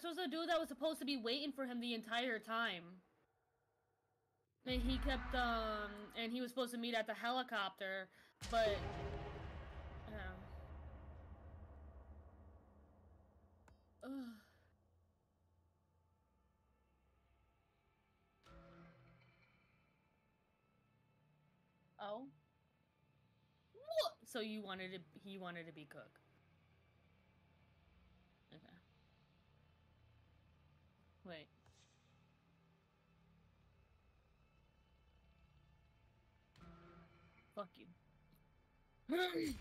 this was a dude that was supposed to be waiting for him the entire time. And he kept, um, and he was supposed to meet at the helicopter, but, yeah. Ugh. Oh? What? So you wanted to, he wanted to be cook. Okay. Wait. Fuck you.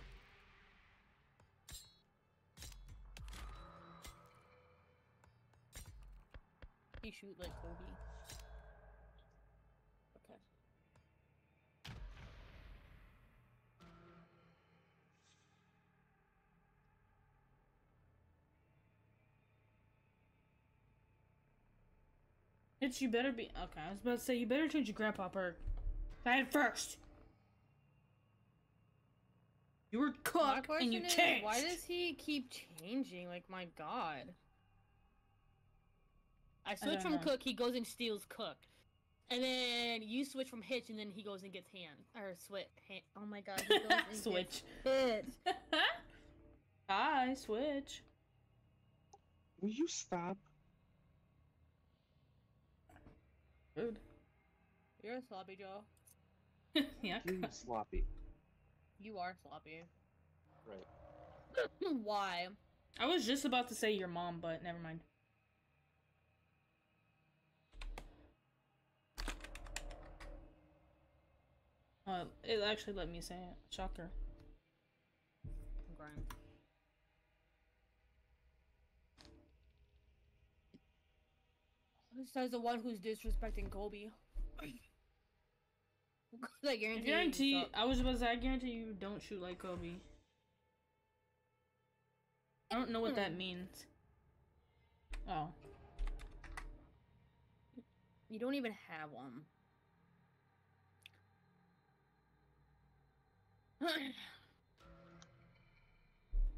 he shoot like Kobe. It's you better be okay. I was about to say you better change your grandpa perk. That first. You were My cook and you is, changed. why does he keep changing? Like, my god. I switch don't from know. cook, he goes and steals cook. And then you switch from hitch, and then he goes and gets hand. Or switch. Hand. Oh my god, he goes and Switch. Gets hitch. Hi, switch. Will you stop? Good. You're a sloppy Joe. yeah. You sloppy. You are sloppy. Right. Why? I was just about to say your mom, but never mind. Uh, it actually let me say it. Shocker. Grind. Says the one who's disrespecting Kobe. I I guarantee. you I was about to say. I guarantee you don't shoot like Kobe. I don't know what that hmm. means. Oh. You don't even have one.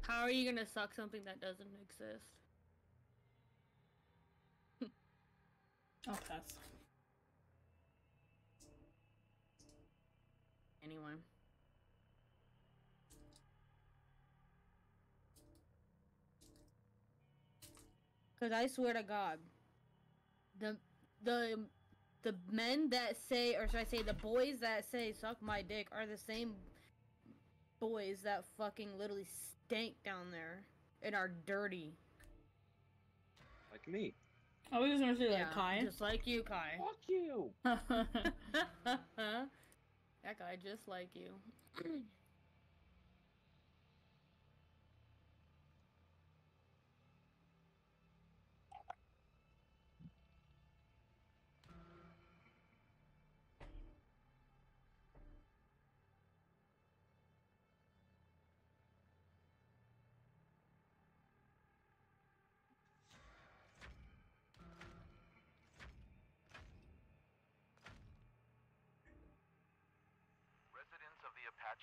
How are you gonna suck something that doesn't exist? I'll pass. Anyone. Cause I swear to God, the the the men that say, or should I say, the boys that say "suck my dick" are the same boys that fucking literally stank down there and are dirty. Like me. I was gonna say like Kai. just like you, Kai. Fuck you. that guy just like you.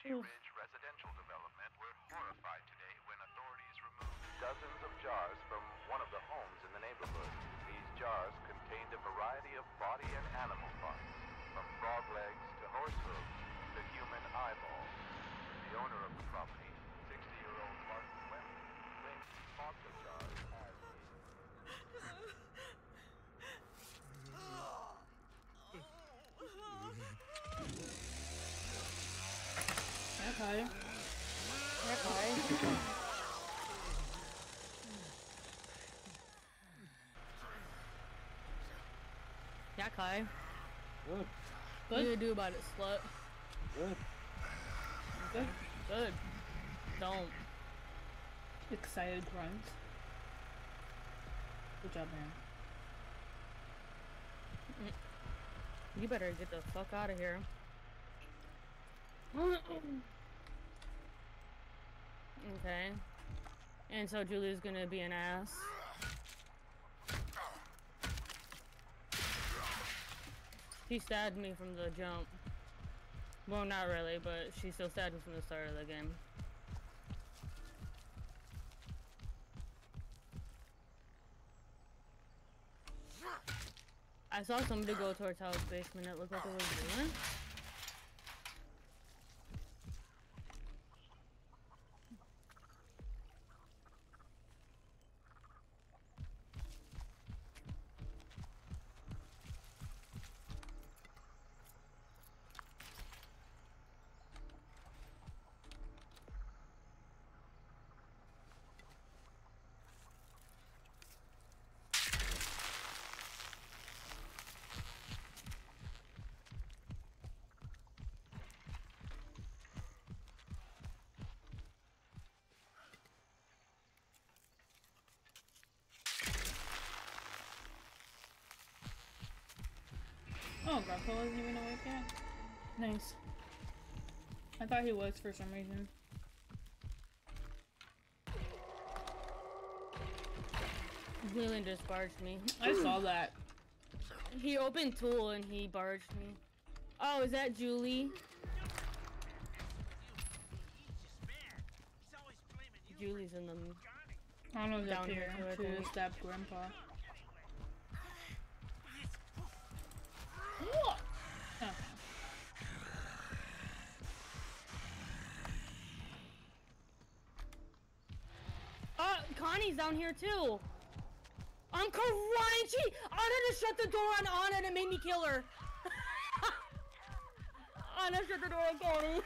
Apache Ridge residential development were horrified today when authorities removed dozens of jars from one of the homes in the neighborhood. These jars contained a variety of body and animal parts, from frog legs to horse hooves to human eyeballs. The owner of the property, 60-year-old Martin Wembley, claims he bought the jars as Yeah, Kai. Yeah, Kai. Yeah, Kai. Good. What do you do about it, slut? Good. Good. Good. Don't. Excited grunt. Good job, man. You better get the fuck out of here. okay. And so Julie's gonna be an ass. She stabbed me from the jump. Well, not really, but she still stabbed me from the start of the game. I saw somebody go towards house basement. It looked like it was. Grandpa wasn't even awake yet. Nice. I thought he was for some reason. Leland just barged me. I saw that. He opened tool and he barged me. Oh, is that Julie? Julie's in the. I don't know if Down that's here, here too, I to think. stab Grandpa. Here too. I'm crying. She Ana just shut the door on Ana and it made me kill her. Ana shut the door on Connie.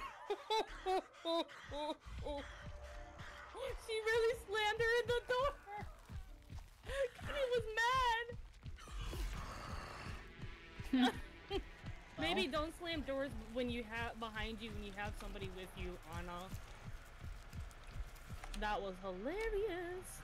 she really slammed her in the door. Connie was mad. Maybe don't slam doors when you have behind you when you have somebody with you, Ana. That was hilarious.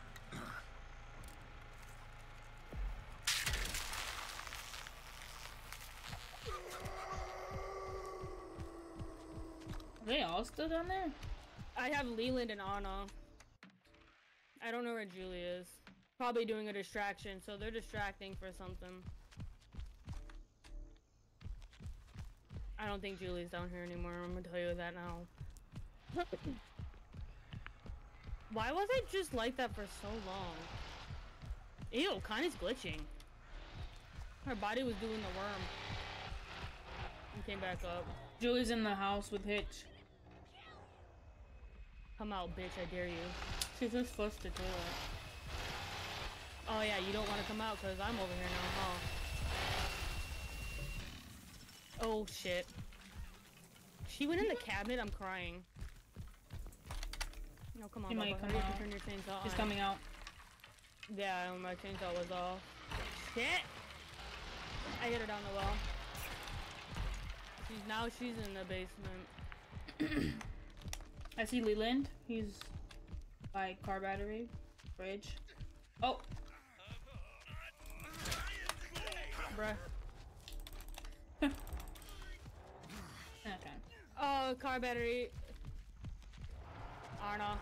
Are they all still down there? I have Leland and Ana. I don't know where Julie is. Probably doing a distraction, so they're distracting for something. I don't think Julie's down here anymore. I'm gonna tell you that now. Why was it just like that for so long? Ew, Connie's glitching. Her body was doing the worm. And came back up. Julie's in the house with Hitch. Come out, bitch, I dare you. She's just flushed the toilet. Oh yeah, you don't want to come out because I'm over here now, huh? Oh shit. She went in the cabinet, I'm crying. No, come on, She Bubba, might come hurry out. turn your chainsaw She's on. coming out. Yeah, my chainsaw was off. Shit! I hit her down the wall. She's now she's in the basement. I see Leland. He's by car battery. Bridge. Oh, Bruh. okay. Oh, car battery. Ana.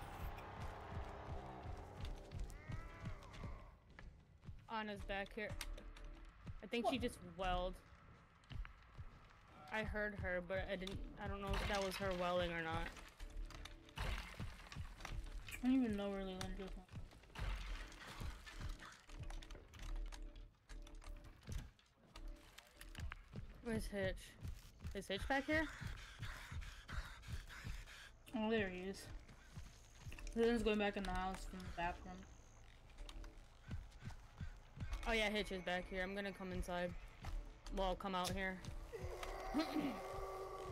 Ana's back here. I think she just welled. I heard her, but I didn't. I don't know if that was her welling or not. I don't even know where Leland is. Where's Hitch? Is Hitch back here? Oh, there he is. Leland's going back in the house from the bathroom. Oh yeah, Hitch is back here. I'm gonna come inside. Well, I'll come out here.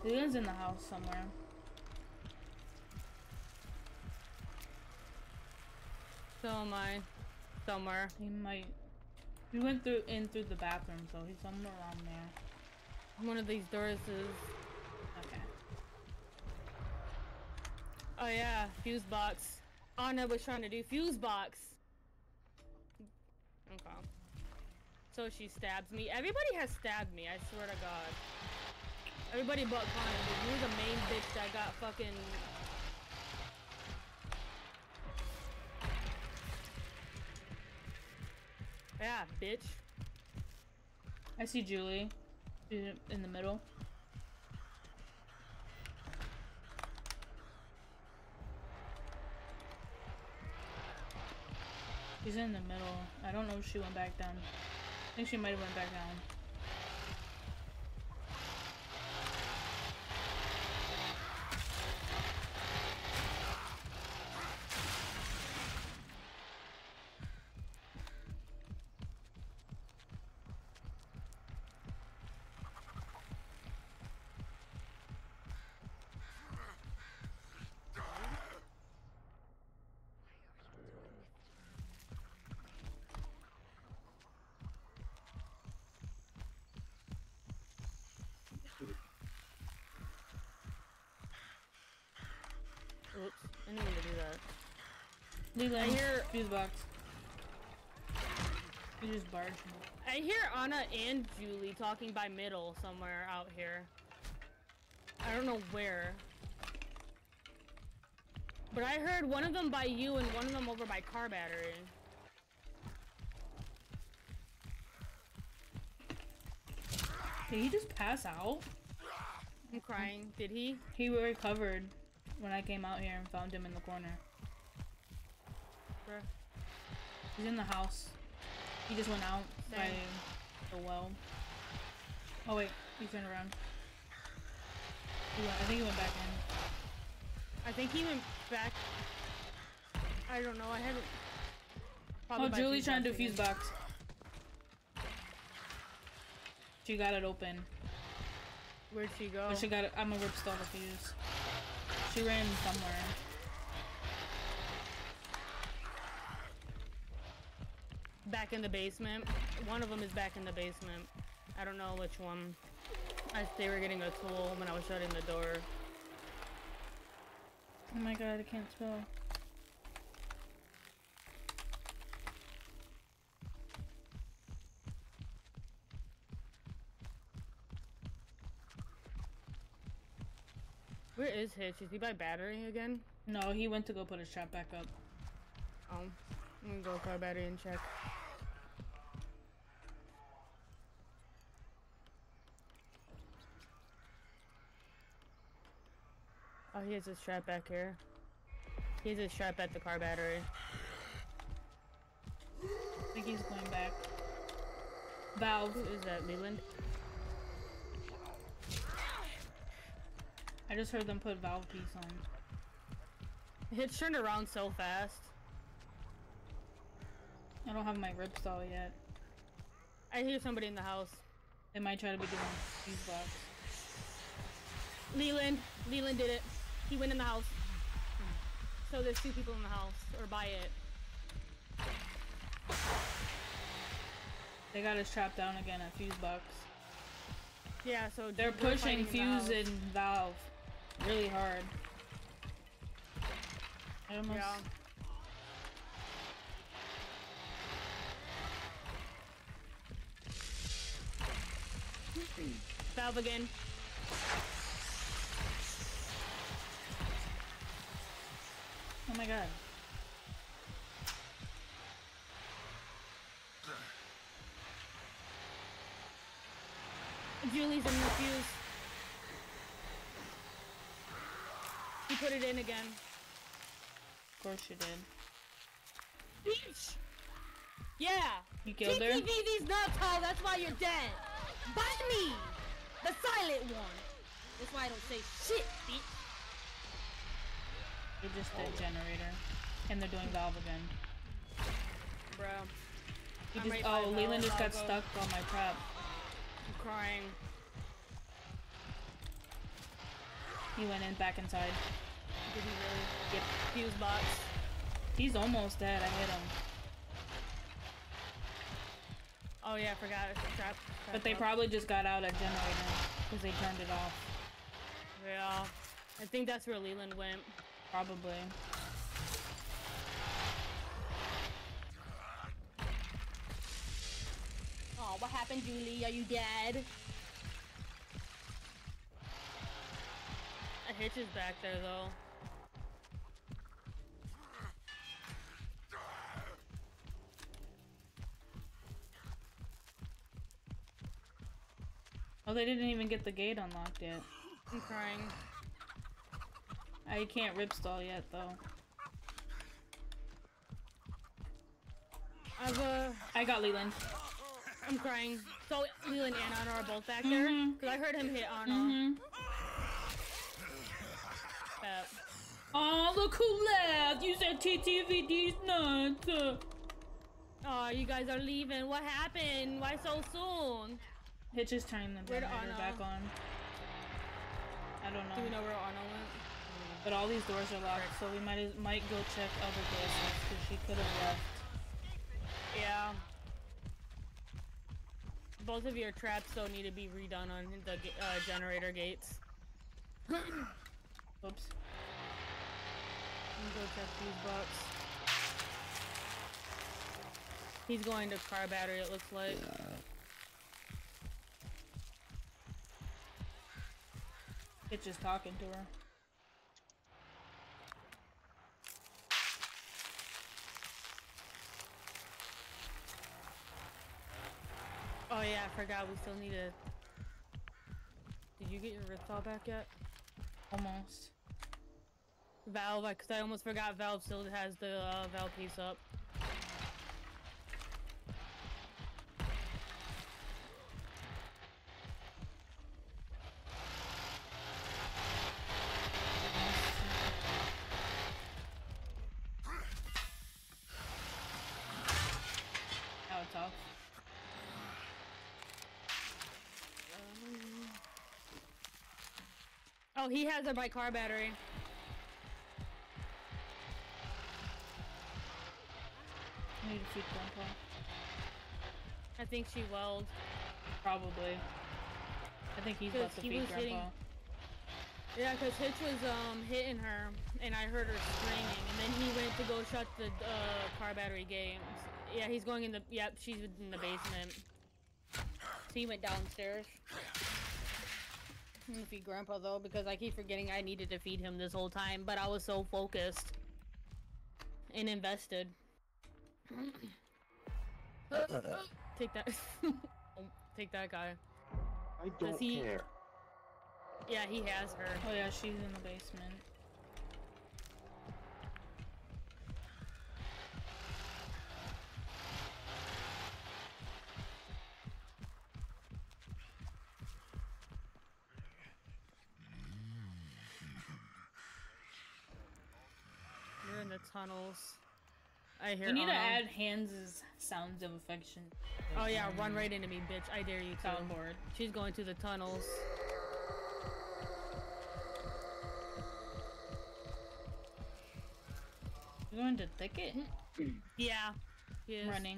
Leland's in the house somewhere. So am I. Somewhere. He might. He went through in through the bathroom, so he's somewhere around there. One of these doors is. Okay. Oh yeah, fuse box. Ana was trying to do fuse box. Okay. So she stabs me. Everybody has stabbed me, I swear to god. Everybody but Connor, dude. You're the main bitch that got fucking Yeah, bitch. I see Julie. She's in the middle. She's in the middle. I don't know if she went back down. I think she might have went back down. Leland, hear- fuse box. You just barged me. I hear Ana and Julie talking by middle somewhere out here. I don't know where. But I heard one of them by you and one of them over by car battery. Did he just pass out? I'm crying. Did he? He recovered when I came out here and found him in the corner. Bruh. He's in the house. He just went out by the well. Oh wait, he turned around. Went, I think he went back in. I think he went back. I don't know. I haven't. Oh, by Julie's trying to do fuse box. She got it open. Where'd she go? But she got it. I'm a rip stall the fuse. She ran somewhere. Back in the basement. One of them is back in the basement. I don't know which one. I, they were getting a tool when I was shutting the door. Oh my god, I can't spell. Where is Hitch? Is he by battery again? No, he went to go put his trap back up. Oh, I'm gonna go car battery and check. He has his trap back here. He has his trap at the car battery. I think he's going back. Valve. Who is that, Leland? I just heard them put valve piece on. Hitch turned around so fast. I don't have my rip stall yet. I hear somebody in the house. They might try to be doing these box. Leland. Leland did it. He went in the house. So there's two people in the house, or by it. They got us trapped down again at fuse box. Yeah, so They're pushing fighting in the fuse and valve really hard. I almost Yeah. Valve again. Oh my god. Julie's in the fuse. He put it in again. Of course you did. Bitch! Yeah! You killed her? TTV's not tall, that's why you're dead! Bite me! The silent one! That's why I don't say shit, bitch! You just did oh, generator. And they're doing valve again. Bro, I'm just oh Leland just got go. stuck on my trap. I'm crying. He went in back inside. Did he really? Yep. Fuse box. He's almost dead. I hit him. Oh yeah, I forgot. It's a trap. But they up. probably just got out at generator because they turned it off. Yeah. I think that's where Leland went. Probably. Oh, what happened, Julie? Are you dead? A hitch is back there, though. Oh, they didn't even get the gate unlocked yet. I'm crying. I can't rip stall yet though. I've, uh, I got Leland. I'm crying. So Leland and Ana are both back there? Because I heard him hit Anna. Mm-hmm. Uh, Oh, look who left! You said TTVD's nuts. Oh, you guys are leaving. What happened? Why so soon? Hitch is turning the Ana? back on. I don't know. Do we know. know where Anna went? But all these doors are locked, so we might might go check other places because she could have left. Yeah. Both of your traps though need to be redone on the uh, generator gates. Oops. Go check these box. He's going to car battery, it looks like. Yeah. It's just talking to her. Oh yeah, I forgot we still need to. Did you get your Ripsaw back yet? Almost. Valve, because I almost forgot Valve still has the uh, Valve piece up. Now it's off. Oh, he has a by car battery. I need to. I think she welled. Probably. I think he's about to he feed was Grandpa. Yeah, because Hitch was um hitting her, and I heard her screaming, and then he went to go shut the uh, car battery games. Yeah, he's going in the. Yep, she's in the basement. So he went downstairs. I'm gonna feed Grandpa though, because I keep forgetting I needed to feed him this whole time, but I was so focused and invested. Take that. Take that guy. I don't he- care. Yeah, he has her. Oh yeah, she's in the basement. You're in the tunnels. I hear. We need to um, add Hands's sounds of affection. Oh yeah, run right into me, bitch! I dare you to. Soundboard. She's going to the tunnels. You going to thicket? Yeah. She is. Running.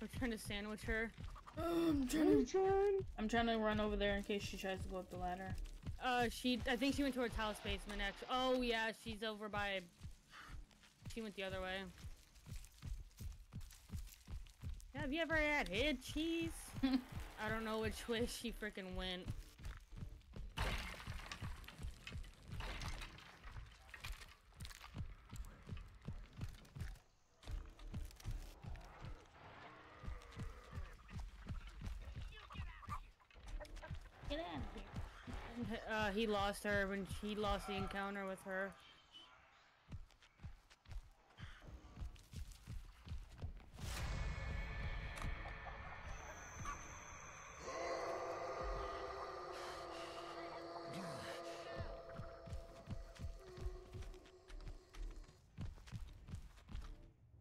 I'm trying to sandwich her. I'm trying to. I'm trying to run over there in case she tries to go up the ladder. Uh, she. I think she went towards house basement. Actually. Oh yeah, she's over by. She went the other way. Have you ever had head cheese? I don't know which way she freaking went. Uh, he lost her when he lost the encounter with her.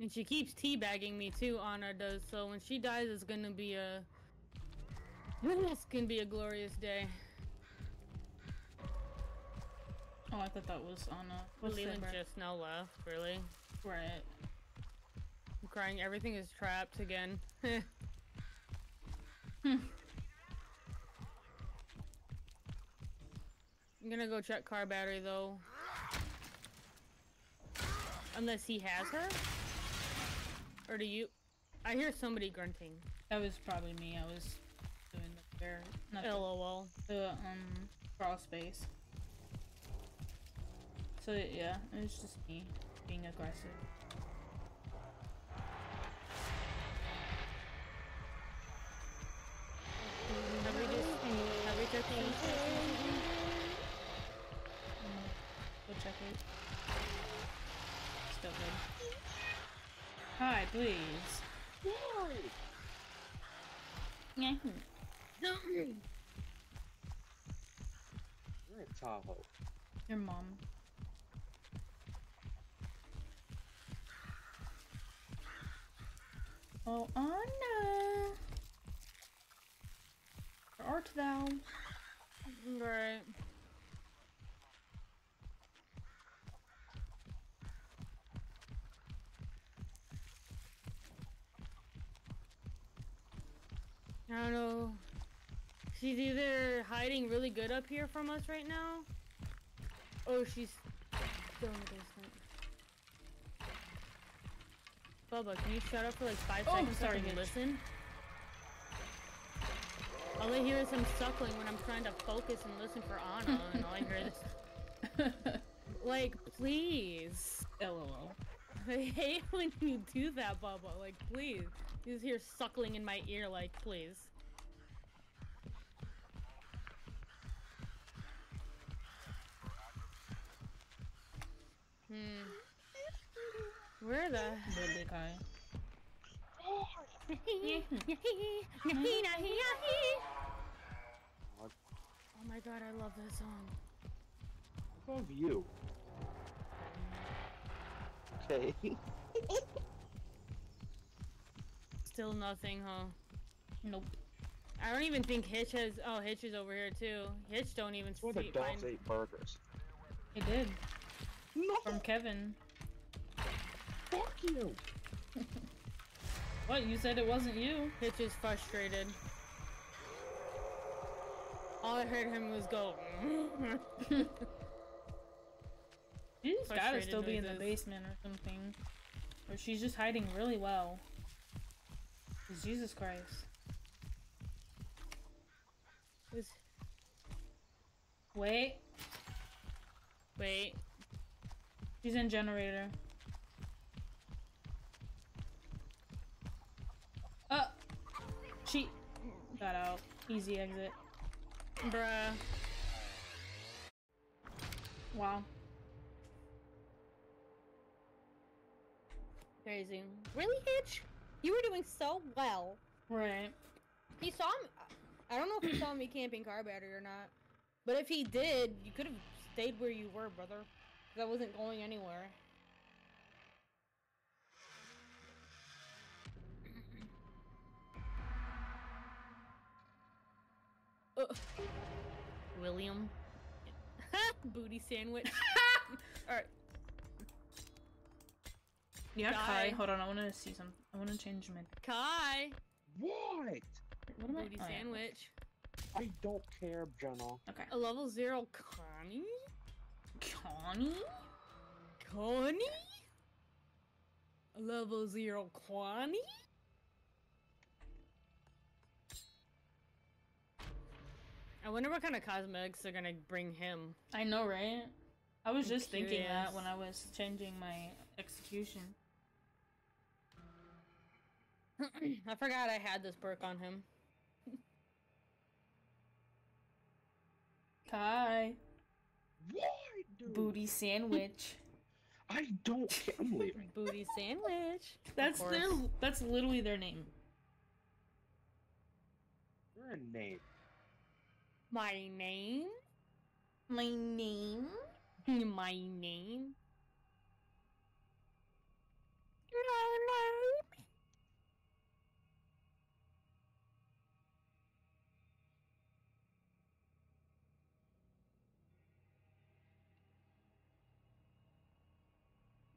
And she keeps teabagging me too, Ana does, so when she dies it's gonna be a it's gonna be a glorious day. Oh, I thought that was Ana. a. What's Leland just now left, really. Right. I'm crying. Everything is trapped again. Hmm. I'm gonna go check car battery though. Unless he has her? Or do you? I hear somebody grunting. That was probably me. I was doing the bear. Not the, LOL. the um crawl space. So yeah, it was just me being aggressive. Have we just have we checked Go check it. Still good. Hi, please. Yeah. We're at Tahoe. Your mom. Oh, Ana! Where art thou? Right. I don't know. She's either hiding really good up here from us right now, or she's still in the basement. Bubba, can you shut up for like five Oh, seconds so I sorry, can listen? All I hear is him suckling when I'm trying to focus and listen for Ana, and all I hear is like, please. LOL. I hate when you do that, Bubba. Like, please. You just hear suckling in my ear, like, please. Hmm. Where the? Really Kai. God, Oh my god, I love that song. I love you. Okay. Still nothing, huh? Nope. I don't even think Hitch has. Oh, Hitch is over here too. Hitch don't even Where the dogs ate burgers. He did. No, From Kevin. Fuck you. What? You said it wasn't you. Hitch is frustrated. All I heard him was go. She's gotta Frustrated still be in the basement or something. Or she's just hiding really well. 'Cause Jesus Christ. Was- Wait. Wait. She's in generator. Uh. She got out. Easy exit. Bruh. Wow. Crazy. Really, Hitch? You were doing so well. Right. He saw me. I don't know if he saw me camping car battery or not. But if he did, you could have stayed where you were, brother. 'Cause I wasn't going anywhere. Uh, William. Booty sandwich. Alright. Yeah, Die. Kai. Hold on, I want to see some. I want to change my. Kai. What? What am I? Booty oh, sandwich. I don't care, Jenna. Okay. A level zero Connie? Connie? Connie? A level zero Connie? I wonder what kind of cosmetics they're gonna bring him. I know, right? I was I'm just thinking that when I was changing my execution. I forgot I had this perk on him. Kai. What, dude? Booty sandwich. I don't care. I'm leaving. Booty sandwich. That's their. That's literally their name. You're a name. My name? My name. My name?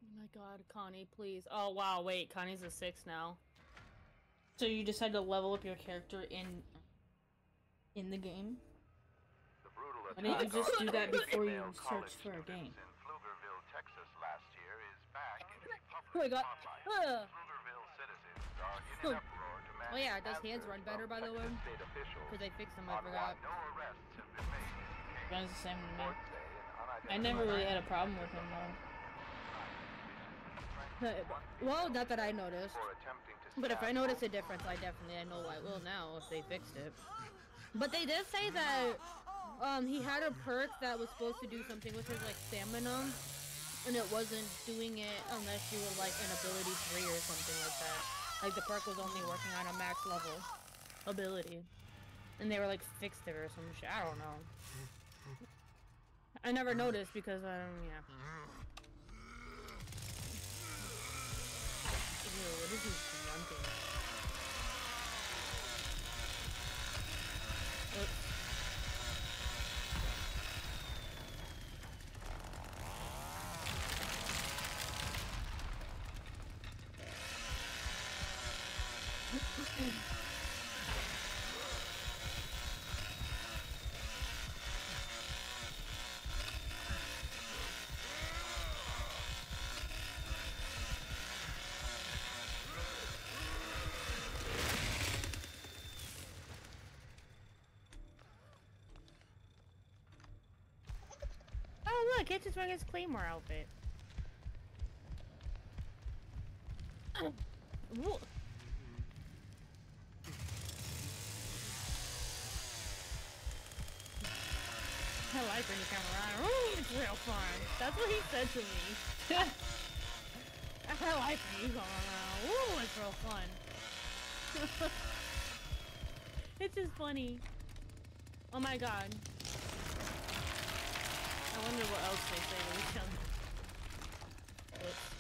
Oh my god, Connie, please. Oh wow, wait, Connie's a six now. So you decide to level up your character in. In the game. The brutal Why didn't you just do that before you search for a game? In Pflugerville, Texas last year is back Oh my god. spotlight. Ugh. Pflugerville citizens are in Oh. an uproar demanding yeah, does hands run better, by the way? Texas Because they fixed them, I on forgot. why no arrests have been made in the case. Runs the same to me. Courts say an I never really had a problem with him though. Well, not that I noticed. for attempting to But if I notice a difference, I definitely I know I will now if they fixed it. But they did say that um he had a perk that was supposed to do something with his like stamina, and it wasn't doing it unless you were like an ability three or something like that. Like the perk was only working on a max level ability, and they were like fixed it or some shit. I don't know. I never noticed because I don't. Yeah. Ew, look, Hitch is wearing his Claymore outfit. Oh. Whoa. I like when you come around. Ooh, it's real fun. That's what he said to me. I like when you come around. Ooh, it's real fun. it's just funny. Oh my god. I wonder what else they say other. Oops.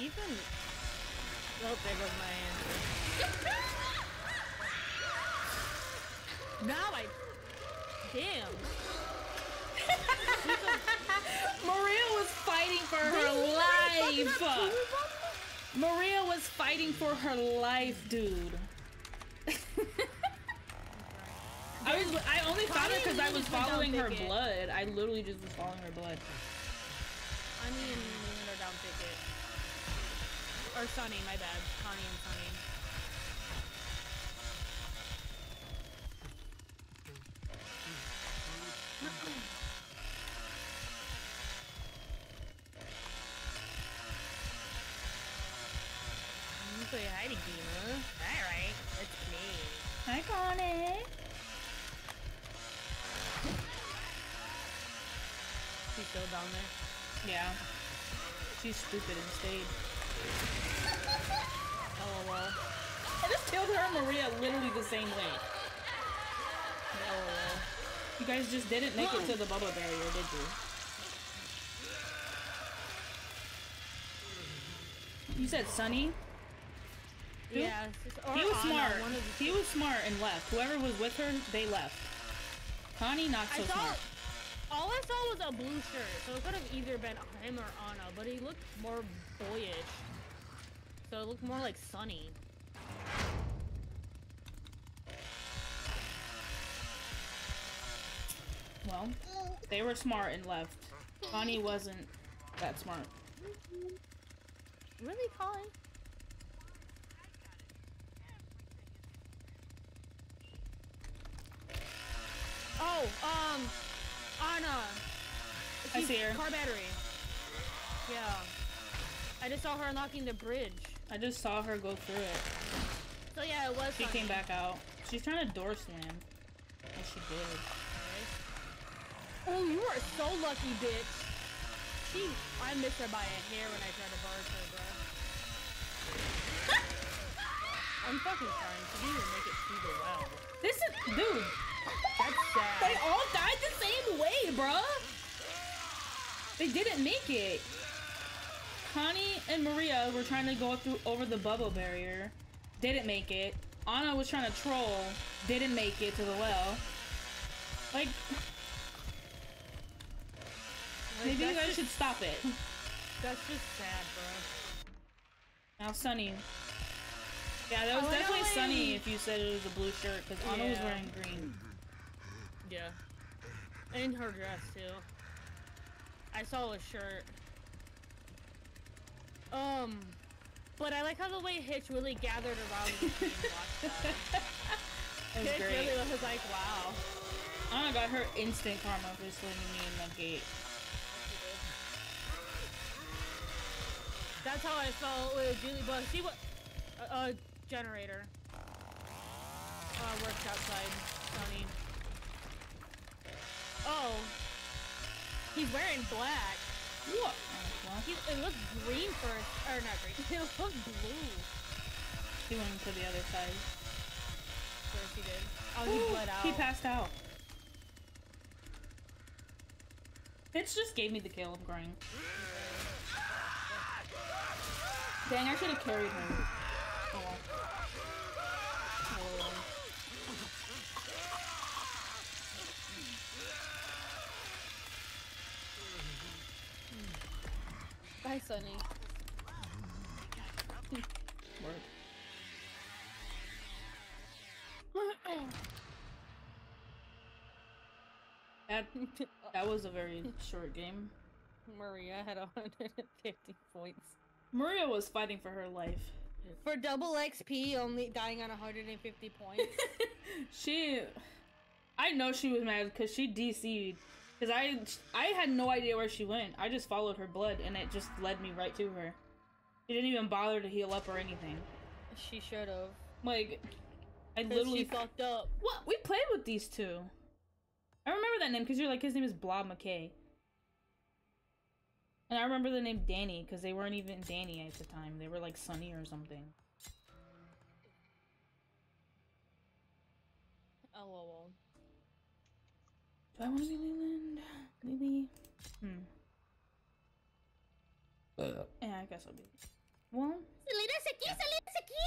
Even? Oh, there goes my answer. now I... Damn. Maria was fighting for her life. Maria was fighting for her life, dude. I was I only found her because I was following her Ticket. blood. I literally just was following her blood. Connie and are down ticket. Or Sonny, my bad. Connie and Sonny. Stupid and stayed. LOL. I just killed her and Maria literally the same way. LOL. You guys just didn't make it to the bubble barrier, did you? You said Sonny? Yeah, it's just- or He was smart. One of the He was smart and left. Whoever was with her, they left. Connie, not so smart. All I saw was a blue shirt, so it could have either been him or Ana, but he looked more boyish. So it looked more like Sonny. Well, they were smart and left. Connie wasn't that smart. Really, Colin? Oh, um, Ana. I see her. Car battery. Yeah. I just saw her unlocking the bridge. I just saw her go through it. So yeah, it was. She Sonny. came back out. She's trying to door slam. Yes, she did. Oh, you are so lucky, bitch. She, I missed her by a hair when I tried to barge her, bro. I'm fucking trying. She didn't even make it through the well. This is, dude. That's sad. They all died the same way, bruh. They didn't make it. Connie and Maria were trying to go through over the bubble barrier. Didn't make it. Ana was trying to troll. Didn't make it to the well. Like, Like, maybe you guys just, should stop it. That's just sad, bro. Now, Sonny. Yeah, that was Oh, definitely Sonny if you said it was a blue shirt, because Ana was wearing green. Yeah. And her dress too. I saw a shirt. Um, but I like how the way Hitch really gathered around screen and watched that. Hitch great. really was like, wow. Ana got her instant karma for slamming me in the gate. That's how I felt with Julie, but she was a uh, uh, generator. Uh, worked outside, Tony. Oh, he's wearing black. What? He, it looks green first, or not green. It looks blue. he went to the other side. First he did. Oh, he Ooh, bled out. He passed out. Bitch just gave me the kill. I'm crying. Dang, I should have carried her. Bye, Sonny. Word. That that was a very short game. Maria had 150 points. Maria was fighting for her life. For double XP, only dying on 150 points. she, I know she was mad because she DC'd. Because I, I had no idea where she went. I just followed her blood, and it just led me right to her. She didn't even bother to heal up or anything. she should have. Like, I literally she fucked up. What? We played with these two. I remember that name because you're like his name is Blob McKay. And I remember the name Danny because they weren't even Danny at the time. They were like Sonny or something. Do I want to be Leland? Lily? Hmm. yeah, I guess I'll be. Well, Salinas aquí, Salinas aquí!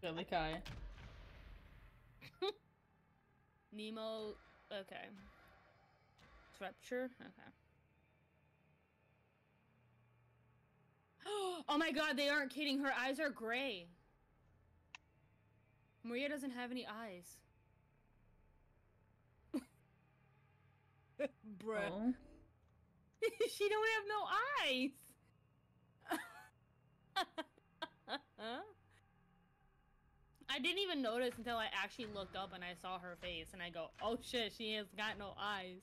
Billy Kai. Nemo. Okay. Rapture? Okay. oh my god, they aren't kidding. Her eyes are gray. Maria doesn't have any eyes. Bruh. Oh. she don't have no eyes. I didn't even notice until I actually looked up and I saw her face and I go, "Oh shit, she has got no eyes."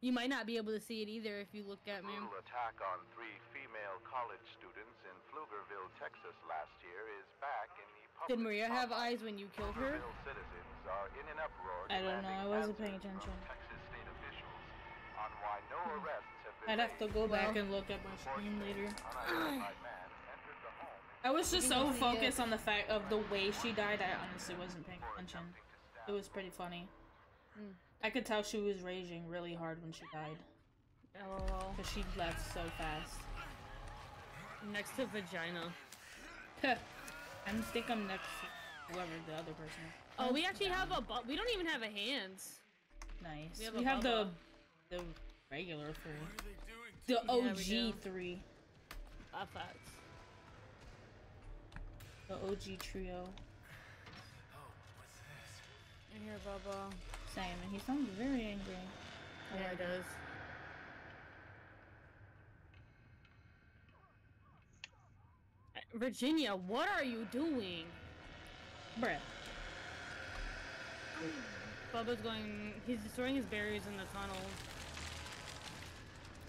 You might not be able to see it either if you look at me. Brutal attack on three female college students in Pflugerville, Texas last year is back in the public Did Maria have eyes when you killed her? Citizens are in an uproar I don't know, I wasn't paying answers attention. from Texas state officials on why no arrests have been I'd have to made go back and look at my screen later. Unidentified man entered the home I was just so can see it. focused on the fact of the way she died, I honestly wasn't paying attention. It was pretty funny. Mm. I could tell she was raging really hard when she died. LOL. Because she left so fast. Next to vagina. I think I'm next to whoever the other person is. Oh, we actually have a but we don't even have a hands. Nice. we We have have, the the regular three. The Yeah, OG three. Uh, facts. The OG trio. In here, Bubba. Same, and he sounds very angry. Yeah, it does. Virginia, what are you doing? Bruh. Bubba's going. He's destroying his barriers in the tunnel.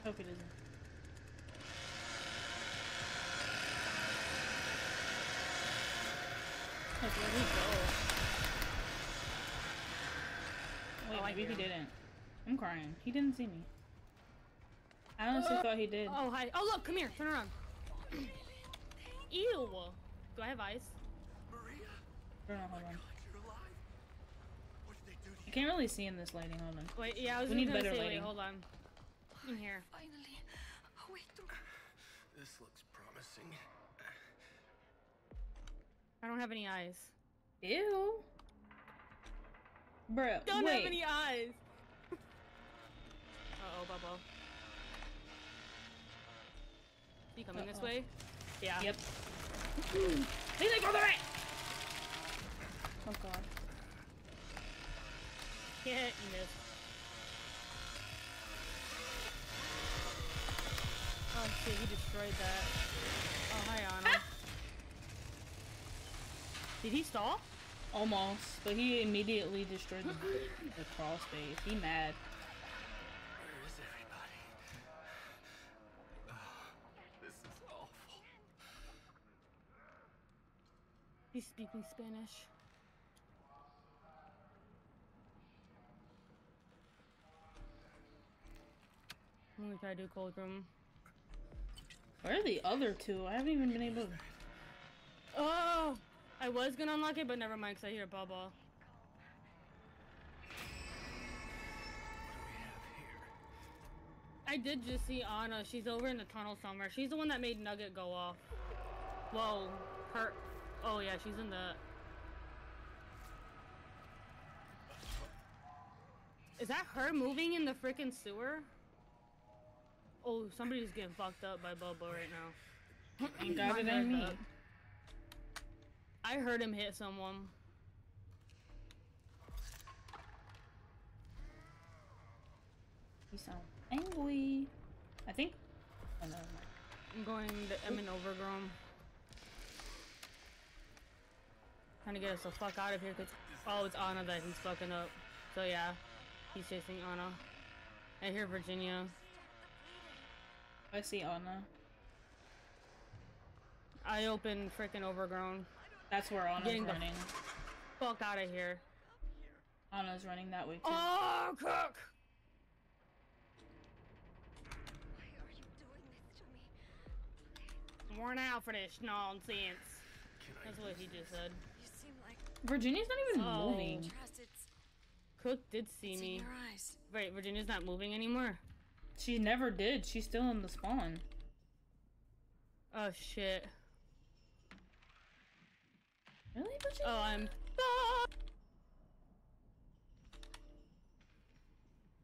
Hope he doesn't. Like, where'd he go? Wait, Oh, I maybe he didn't. I'm crying. He didn't see me. I honestly Uh, thought he did. Oh, hi. Oh, look, come here. Turn around. Ew. Do I have eyes? I don't know, hold on. I can't really see in this lighting, hold on. Wait, yeah, I was We need better say, lighting. wait, hold on. In here. Finally, a way to. This looks promising. I don't have any eyes. Ew. Bruh, Don't wait. have any eyes. Uh oh, Bubba. You coming this Uh-oh. way? Yeah. Yep. He's like, go the right! Oh god. Yeah, you Oh shit, he destroyed that. Oh, hi, Ana. Ah! Did he stall? Almost, but he immediately destroyed the, the crawl space. He mad. Where is everybody? Oh, this is awful. He's speaking Spanish. I'm gonna try to do cold room. Where are the other two? I haven't even been able to... Oh! I was gonna unlock it, but never mind, because I hear Bubba. I did just see Ana. She's over in the tunnel somewhere. She's the one that made Nugget go off. Whoa. Her. Oh, yeah, she's in the. Is that her moving in the freaking sewer? Oh, somebody's getting fucked up by Bubba right now. Ain't got it head in me. I heard him hit someone. He sounds angry. I think Oh, never mind. I'm going to I'm in overgrown. Trying to get us the fuck out of here because oh it's Ana that he's fucking up. So yeah, he's chasing Ana. I hear Virginia. I see Ana. I open freaking overgrown. That's where Ana's Getting the- running. Fuck out of here. Ana's running that way too. Oh, cook! Why are you doing this to me? Worn out for this nonsense. That's what he just said. You seem like Virginia's not even Oh. moving. trust. It's, Cook did see it's me. your. Wait, Virginia's not moving anymore. She never did. She's still in the spawn. Oh shit. Really? Oh, I'm.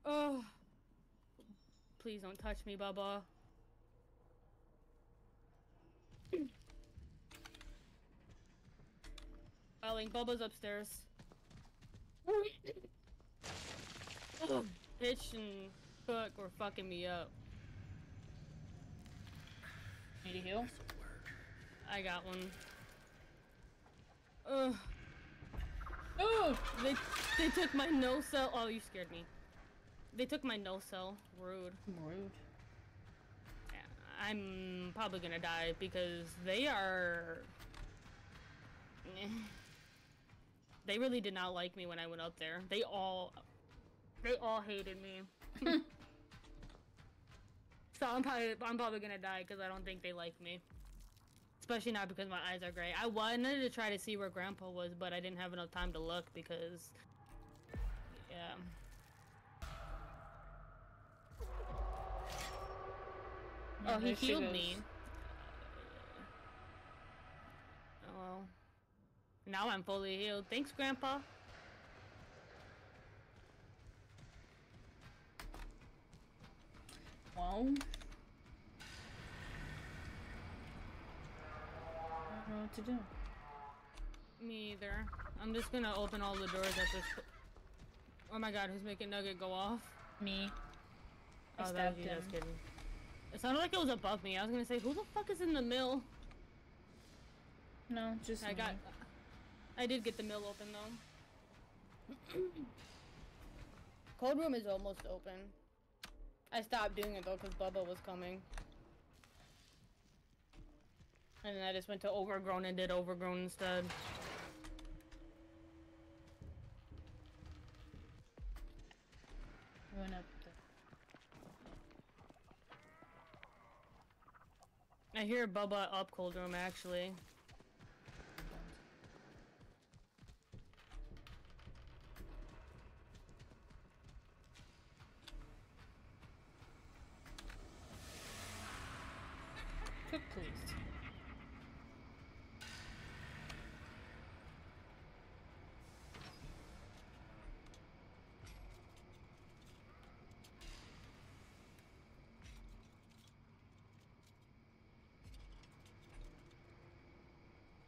Oh. Please don't touch me, Bubba. Oh, Elling, Bubba's upstairs. oh, Hitch and Were fucking me up. Need a heal? I got one. Ugh. Oh! They they took my no cell. Oh, you scared me. They took my no cell. Rude. Rude. Yeah, I'm probably gonna die because they are. Eh. They really did not like me when I went up there. They all, they all hated me. so I'm probably I'm probably gonna die because I don't think they like me. Especially not because my eyes are gray. I wanted to try to see where Grandpa was, but I didn't have enough time to look because, yeah. Oh, he healed goes. me. Oh well. Now I'm fully healed. Thanks, Grandpa. Well. I don't know what to do. Me either. I'm just gonna open all the doors at this. Oh my god, who's making Nugget go off? Me. Oh, I Oh, that was you, just kidding. It sounded like it was above me. I was gonna say, who the fuck is in the mill? No, just I me. got. I did get the mill open though. Cold room is almost open. I stopped doing it though because Bubba was coming. And then I just went to overgrown and did overgrown instead. I went up the I hear Bubba up cold room actually. Cook, please.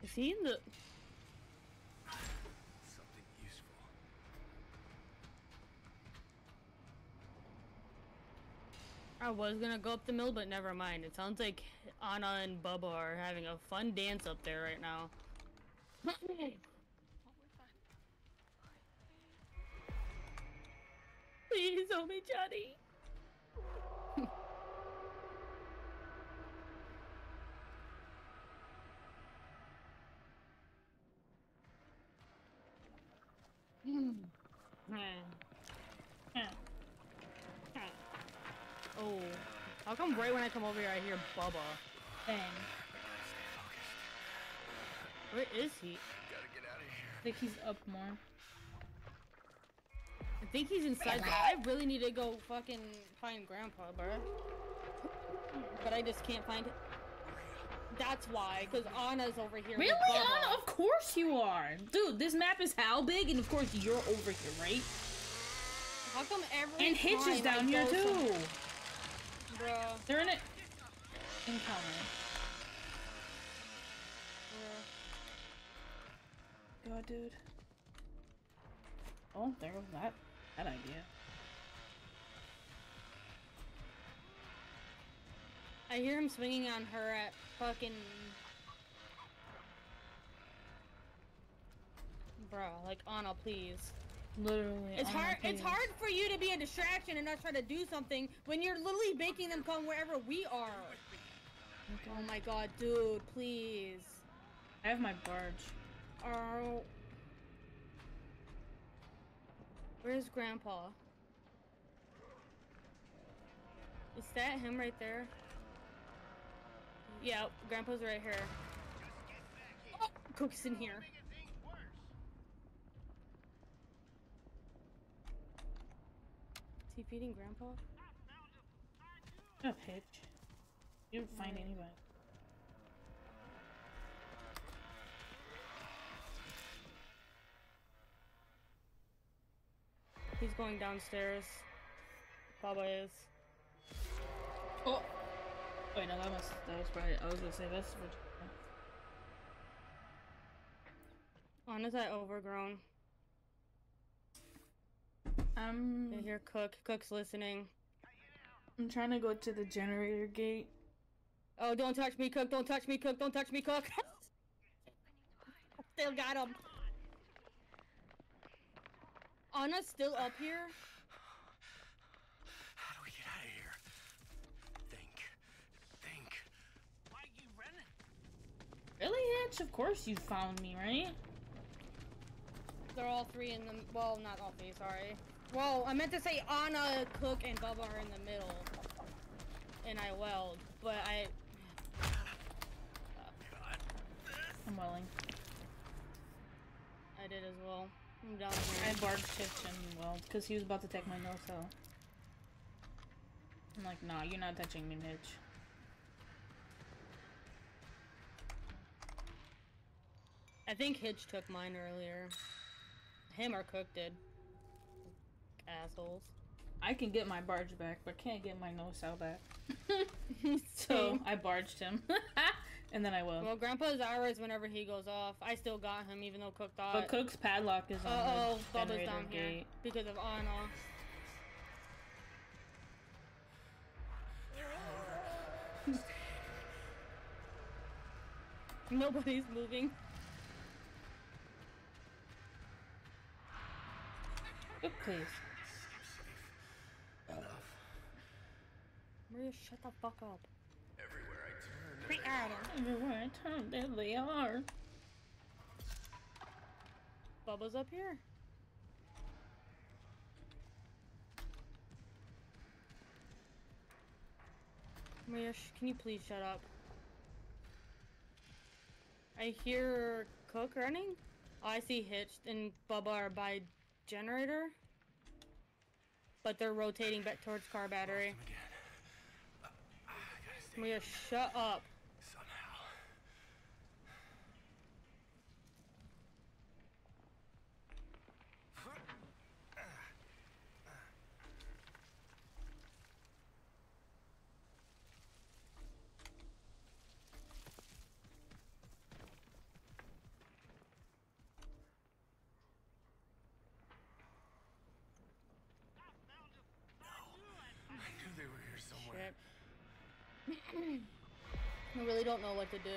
Is he in the? Something useful. I was gonna go up the mill, but never mind. It sounds like Ana and Bubba are having a fun dance up there right now. Please, help me, Johnny. oh, come right when I come over here I hear Bubba? Bang. Where is he? Gotta get out of here. I think he's up more. I think he's inside. I really need to go fucking find Grandpa, bruh. But I just can't find it. That's why, because Ana's over here. Really, Ana? Of course you are. Dude, this map is how big? And of course you're over here, right? How come every And Hitch is I down here too. Bruh. They're in it. Encounter. God, dude. Oh, there goes that that idea. I hear him swinging on her at fucking. Bro, like Ana, please. Literally. It's hard. It's hard for you to be a distraction and not try to do something when you're literally making them come wherever we are. Oh my god, dude, please. I have my barge. Oh. Where's Grandpa? Is that him right there? Yeah, Grandpa's right here. Oh, Cook's in here. He feeding Grandpa? A pitch. You don't find anybody. He's going downstairs. Bubba is. Oh. Wait, no, that was, That was probably. I was gonna say that's. Virginia. Ana's at overgrown. I'm. I hear Cook. Cook's listening. I'm trying to go to the generator gate. Oh, don't touch me, Cook. Don't touch me, Cook. Don't touch me, Cook. Still got him. Ana's still up here. How do we get out of here? Think. Think. Why you running? Really, Hitch? Of course you found me, right? They're all three in the. Well, not all three. Sorry. Well, I meant to say Ana, Cook, and Bubba are in the middle, and I weld, but I. I'm willing. I did as well. I'm down here. I barged Hitch and well, because he was about to take my nose out. I'm like, nah, you're not touching me, Hitch. I think Hitch took mine earlier. Him or Cook did. Assholes. I can get my barge back, but can't get my nose out back. So I barged him, and then I will. Well, Grandpa's ours whenever he goes off. I still got him, even though Cook thought. But Cook's padlock is on Uh oh, Bubba's down here gate. because of Ana. Nobody's moving. Cook, please. Maria, shut the fuck up. Everywhere I turn. Free Adam. Everywhere I turn, there they are. Bubba's up here. Maria, sh- can you please shut up? I hear Cook running. Oh, I see Hitched and Bubba are by generator. But they're rotating back towards car battery. Him again. Uh, I Maria, shut up. somehow. I knew they were here somewhere. Shit. I really don't know what to do.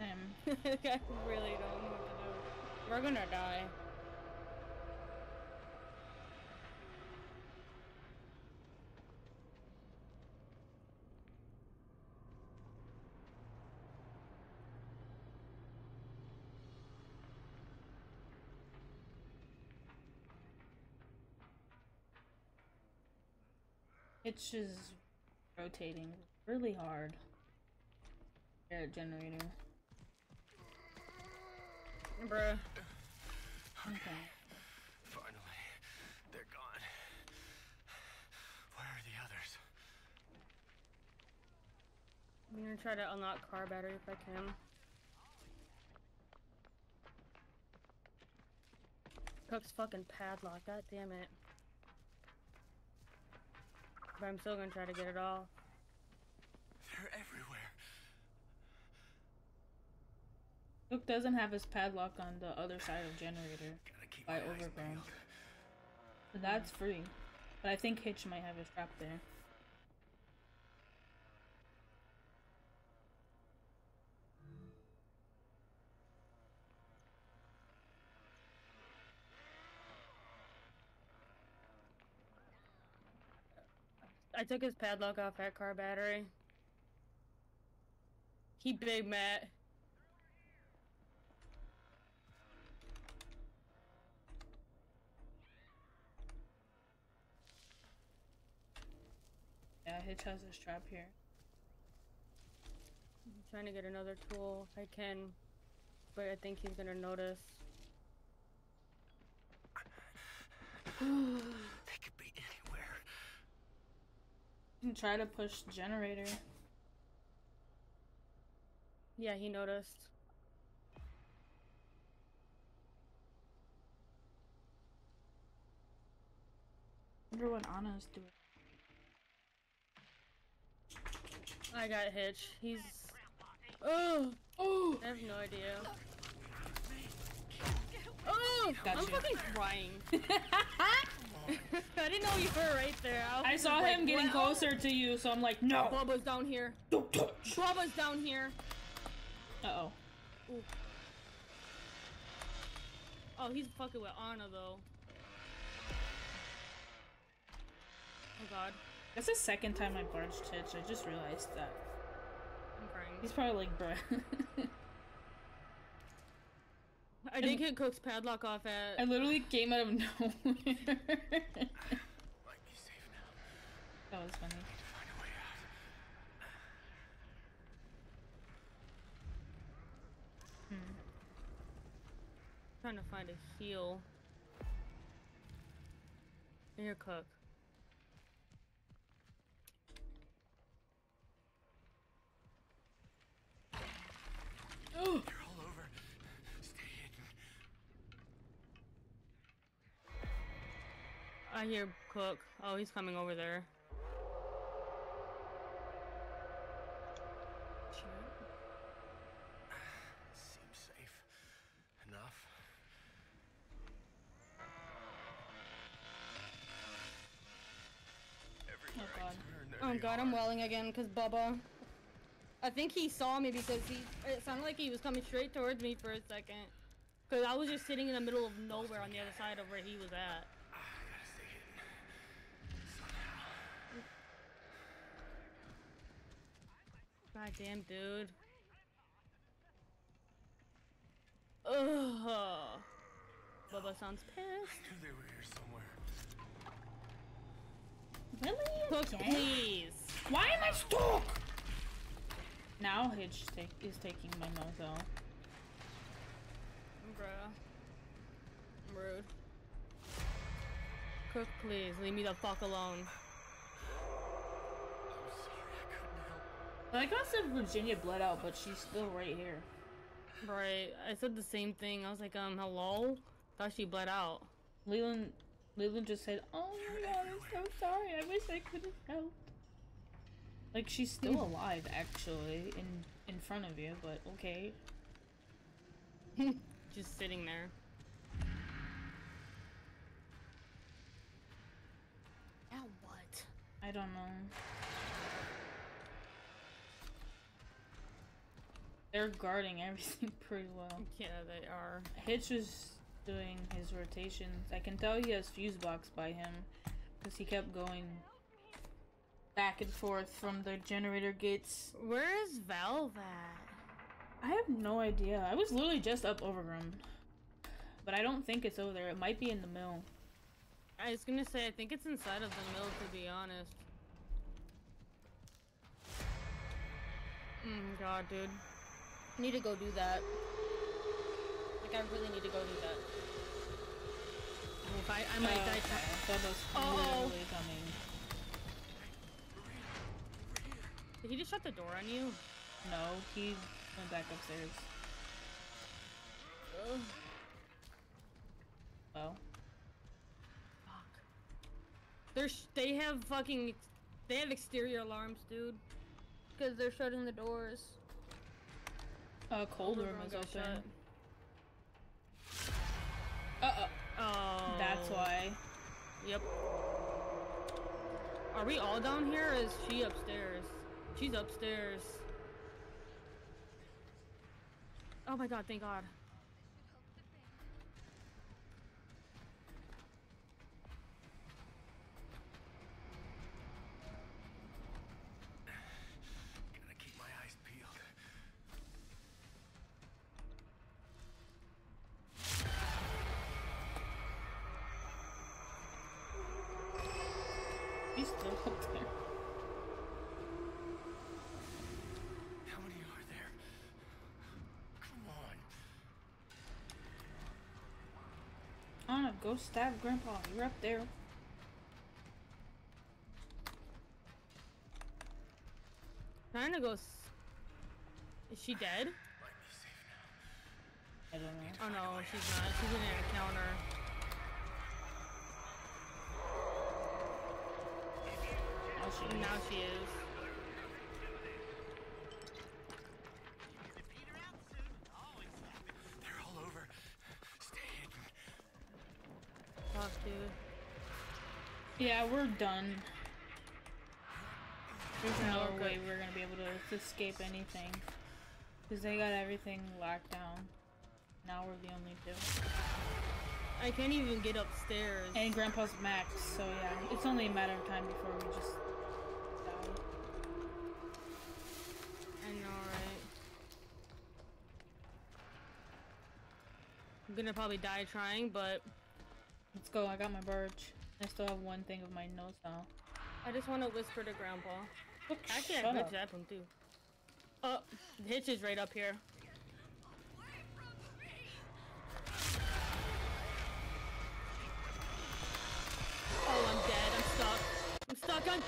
Um, I really don't know what to do. We're gonna die. it's just rotating really hard. Air generator. Bruh. Okay. Finally, they're gone. Where are the others? I'm gonna try to unlock car battery if I can. Cook's fucking padlock, god damn it. But I'm still gonna try to get it all. They're everywhere. Luke doesn't have his padlock on the other side of generator by overgrown. So that's free. But I think Hitch might have a trap there. I took his padlock off that car battery. He big Matt. Yeah, Hitch has this trap here. I'm trying to get another tool if I can, but I think he's gonna notice. They could be anywhere. You can try to push the generator. Yeah, he noticed. wonder what Ana's doing. I got Hitch. He's. Oh, Oh! I have no idea. Oh, Got I'm you. fucking crying. I didn't know you were right there. was I just saw like, him getting well, closer to you, so I'm like, no! Bubba's down here. Don't touch! Bubba's down here. Uh oh. Oh, he's fucking with Ana though. Oh god, That's the second time I barged Hitch. I just realized that. I'm crying. He's probably like, bruh. I did get Cook's padlock off at. I literally came out of nowhere. Might be safe now. that was funny. Find a hmm. trying to find a heal. Here, Cook. You're all over. Stay hidden. I hear Cook. Oh, he's coming over there. Seems safe enough. Oh god. Oh god. I'm welling again because Bubba. I think he saw me because he. It sounded like he was coming straight towards me for a second. Because I was just sitting in the middle of nowhere on the other side of where he was at. Ah, I gotta stay hidden. Somehow. God damn, dude. Ugh. Bubba sounds pissed. Knew they were here somewhere. Really? Cook, Again? please. Why am I stuck? Now Hitch take, is taking my mozo. Bruh. Rude. Cook, please. Leave me the fuck alone. I'm sorry, I couldn't help. Like I said, Virginia bled out, but she's still right here. Right. I said the same thing. I was like, um, hello? Thought she bled out. Leland, Leland just said, "Oh my god, I'm so sorry. I wish I could have helped." Like she's still mm. alive, actually, in in front of you. But okay. Just sitting there. Now what? I don't know. They're guarding everything pretty well. Yeah, they are. Hitch is doing his rotations. I can tell he has fuse box by him because he kept going back and forth from the generator gates. Where is Valve at? I have no idea. I was literally just up overgrown, but I don't think it's over there. It might be in the mill. I was gonna say, I think it's inside of the mill, to be honest. Mm, God, dude. Need to go do that. Like, I really need to go do that. If I, I might Uh, die. Bubba's Uh-oh. literally coming. Did he just shut the door on you? No, he went back upstairs. Ugh. Well, Fuck. They're sh- they have fucking they have exterior alarms, dude. Because they're shutting the doors. uh, cold room is open. shut. Uh oh. Oh. That's why. Yep. Are we all down here or is she upstairs? She's upstairs. Oh my god, thank god. Go stab Grandpa. You're up there. Trying to go. S- Is she dead? Might be safe now. I don't know. Oh no, she's not. She's in an encounter. Oh, she Now she is. They're all over. Stay hidden. Fuck, dude. Yeah, we're done. There's no oh, we're way we're gonna be able to escape anything. Because they got everything locked down. Now we're the only two. I can't even get upstairs. And Grandpa's max, so yeah, it's only a matter of time before we just die. I know, right? I'm gonna probably die trying, but Let's go, I got my birch. I still have one thing of my nose now. I just want to whisper to Grandpa. Actually, I could zap him too. Oh, the hitch is right up here. Oh, I'm dead. I'm stuck. I'm stuck on.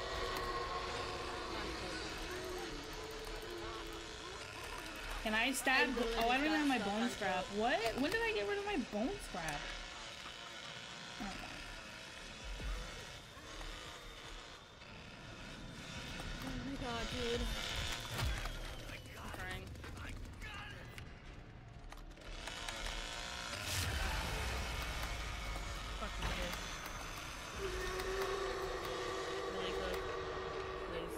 Can I stab? literally oh, I don't even have my bone on scrap. What? When did I get rid of my bone scrap? Dude. I'm crying. Fucking kid. Really good. Please.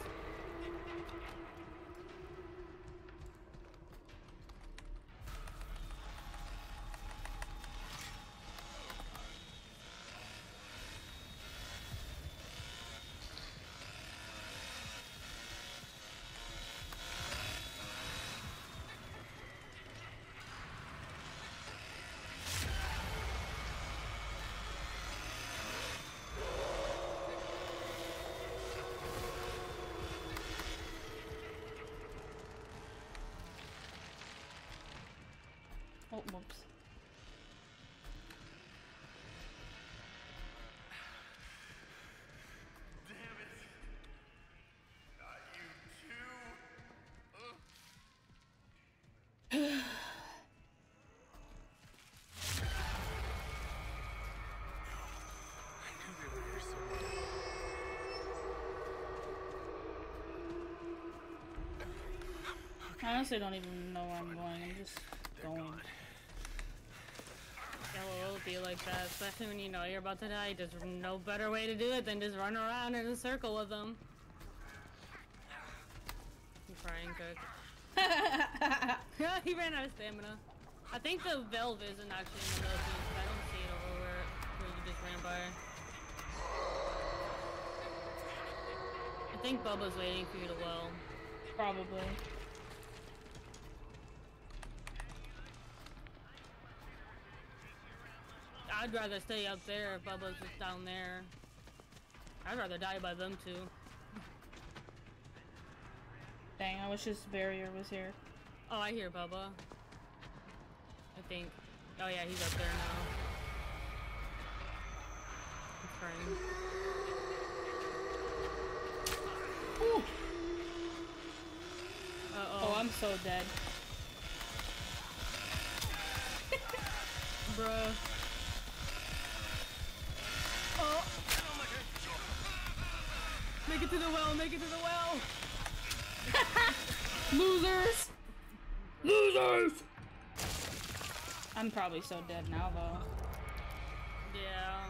Oh, whoops. Damn it. Not you too. I knew they were here somewhere. I honestly don't even know where I'm going. I'm just be like that, especially when you know you're about to die. There's no better way to do it than just run around in a circle with them. I'm crying, Cook. he ran out of stamina. I think the valve isn't actually in the middle I don't see it over where, where you just ran by. I think Bubba's waiting for you to well. Probably. I'd rather stay up there if Bubba's just down there. I'd rather die by them two. Dang, I wish this barrier was here. Oh, I hear Bubba. I think. Oh yeah, he's up there now. He's crying. Ooh. Uh Oh, oh. I'm so dead. Bruh. Make it to the well, make it to the well! Losers! Losers! I'm probably so dead now, though. Yeah.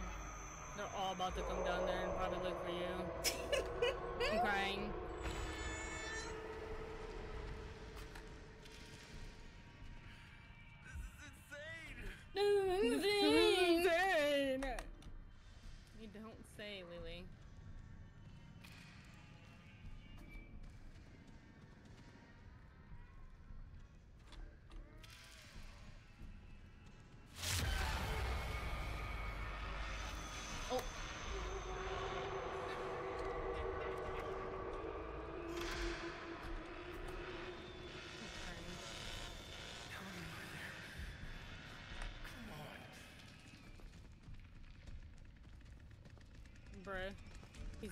They're all about to come down there and probably look for you. I'm crying. This is Insane! You don't say, Lily.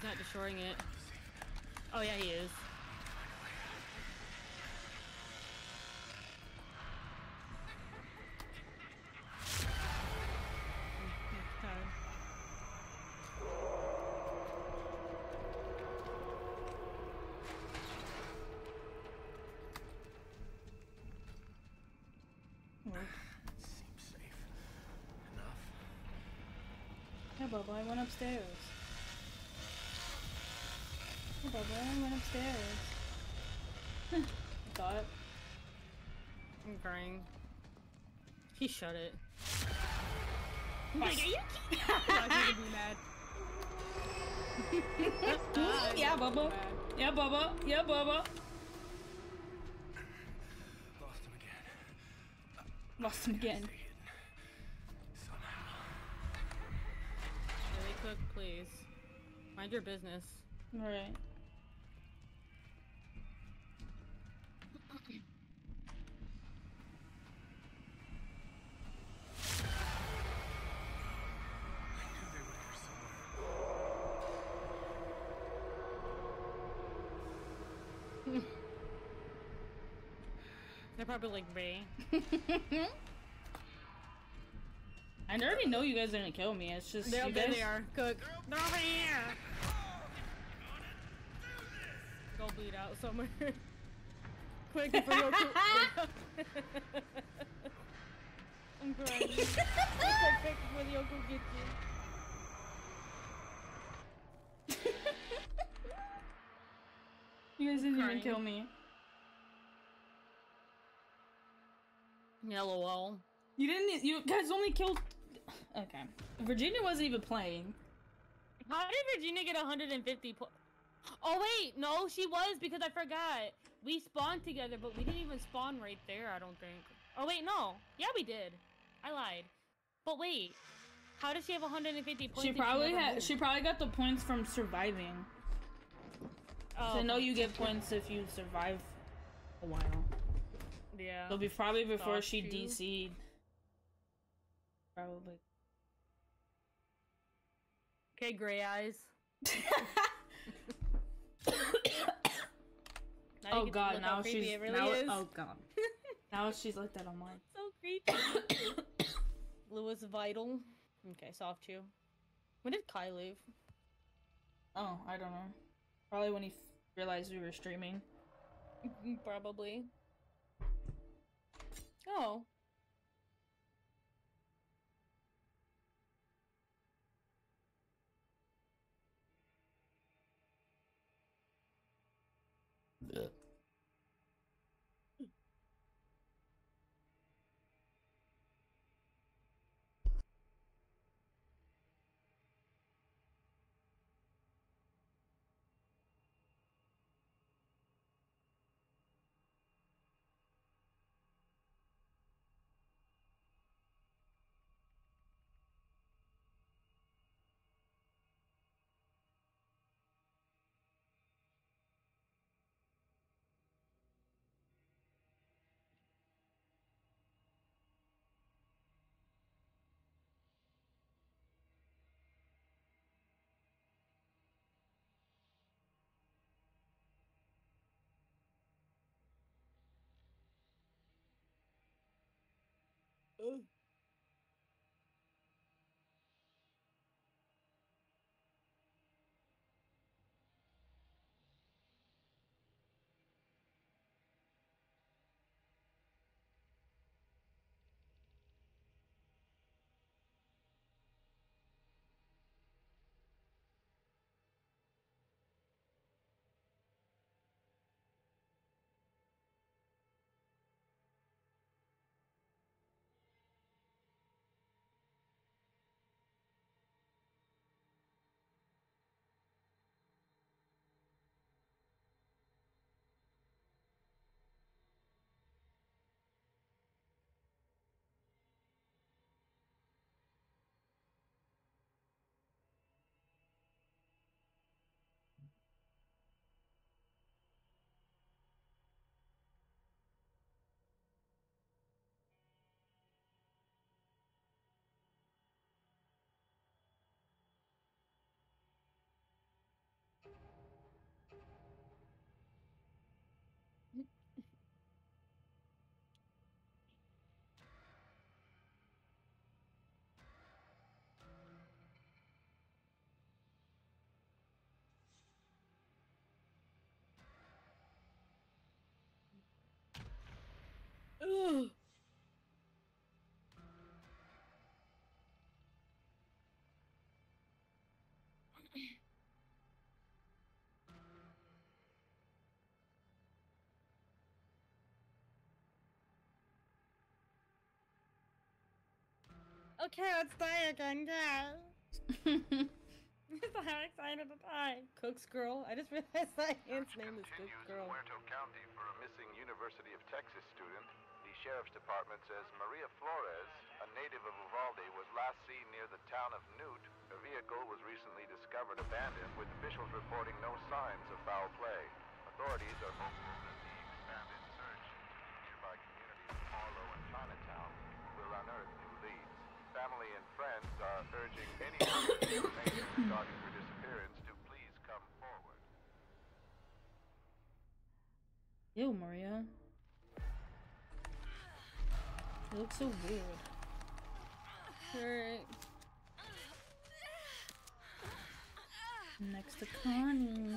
Not destroying it. Oh yeah, he is. Seems safe enough. Yeah, Bubba, I went upstairs. Yeah, Bubba, I went upstairs. I thought. I'm crying. He shut it. Like, Thought he would be mad. Ah, yeah, he would be Bubba. Yeah, Bubba. Yeah, Bubba. Lost him again. Lost him again. Somehow. Really cook, please. Mind your business. Alright. Like Ray. I already know you guys are gonna kill me. It's just There, you there guys... they are. Cook. They're over here. Go bleed out somewhere. Quick before Yoku. I'm crying. Quick, quick before the Yoku gets you. You guys didn't even kill me. LOL. You didn't. You guys only killed. Okay. Virginia wasn't even playing. How did Virginia get 150 po- Oh wait, no, she was because I forgot. We spawned together, but we didn't even spawn right there, I don't think. Oh wait, no. Yeah, we did. I lied. But wait, how does she have 150 points? She probably never had. moved? She probably got the points from surviving. Oh, So I know you get points if you survive a while. Yeah. It'll be probably before she you. DC'd. Probably. Okay, gray eyes. Oh god, now she's really now, is. oh god. now she's like that online. So creepy. Lewis Vital. Okay, soft chew. When did Kai leave? Oh, I don't know. Probably when he realized we were streaming. Probably. Oh. Uh. Ugh. Okay, let's die again, yeah. I'm how excited to die. Cook's girl. I just realized that aunt's name is Cook's continues in girl. County for a missing University of Texas student. The sheriff's department says Maria Flores, a native of Uvalde, was last seen near the town of Newt. Her vehicle was recently discovered abandoned, with officials reporting no signs of foul play. Authorities are hopeful that the expanded search in nearby communities of Harlow and Chinatown will unearth new leads. Family and friends are urging any information regarding her disappearance to please come forward. Ew, Maria. You look so weird. Alright. Next to Connie.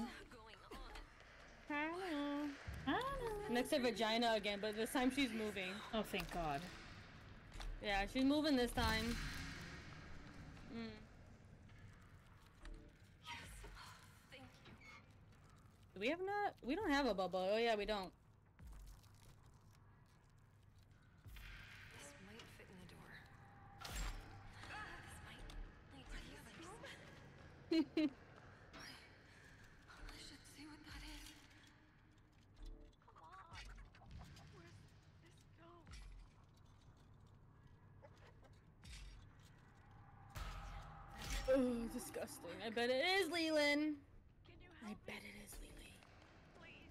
going on? I don't know. Next to vagina again, but this time she's moving. Oh, thank God. Yeah, she's moving this time. Mm. Yes. Thank you. Do we have not? We don't have a Bubba. Oh yeah, we don't. Oh, disgusting. I bet it is Leland. I bet it is Leland. please?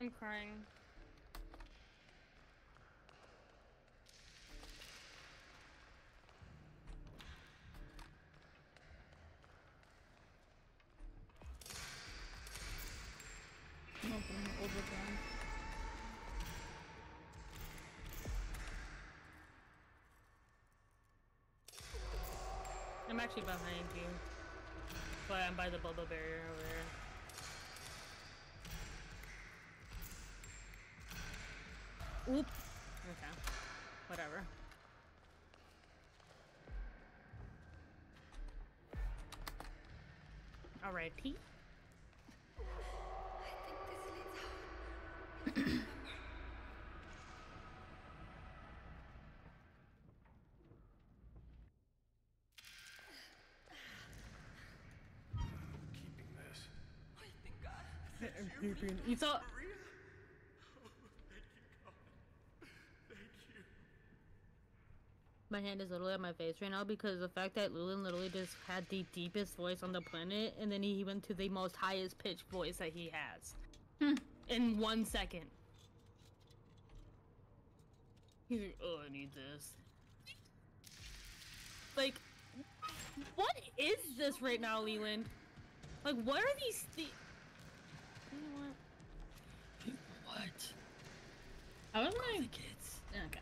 I'm crying. Actually behind you. But I'm by the Bubba barrier over there. Oop. Okay. Whatever. Alrighty. I think this leads out. Keeping this. I You saw. Maria? Oh, thank you, God. Thank you. My hand is literally on my face right now because the fact that Leland literally just had the deepest voice on the planet and then he went to the most highest pitched voice that he has. Hmm. In one second. He's like, oh, I need this. Like, what is this right now, Leland? Like, what are these You know what? What? I was like, Kids. okay.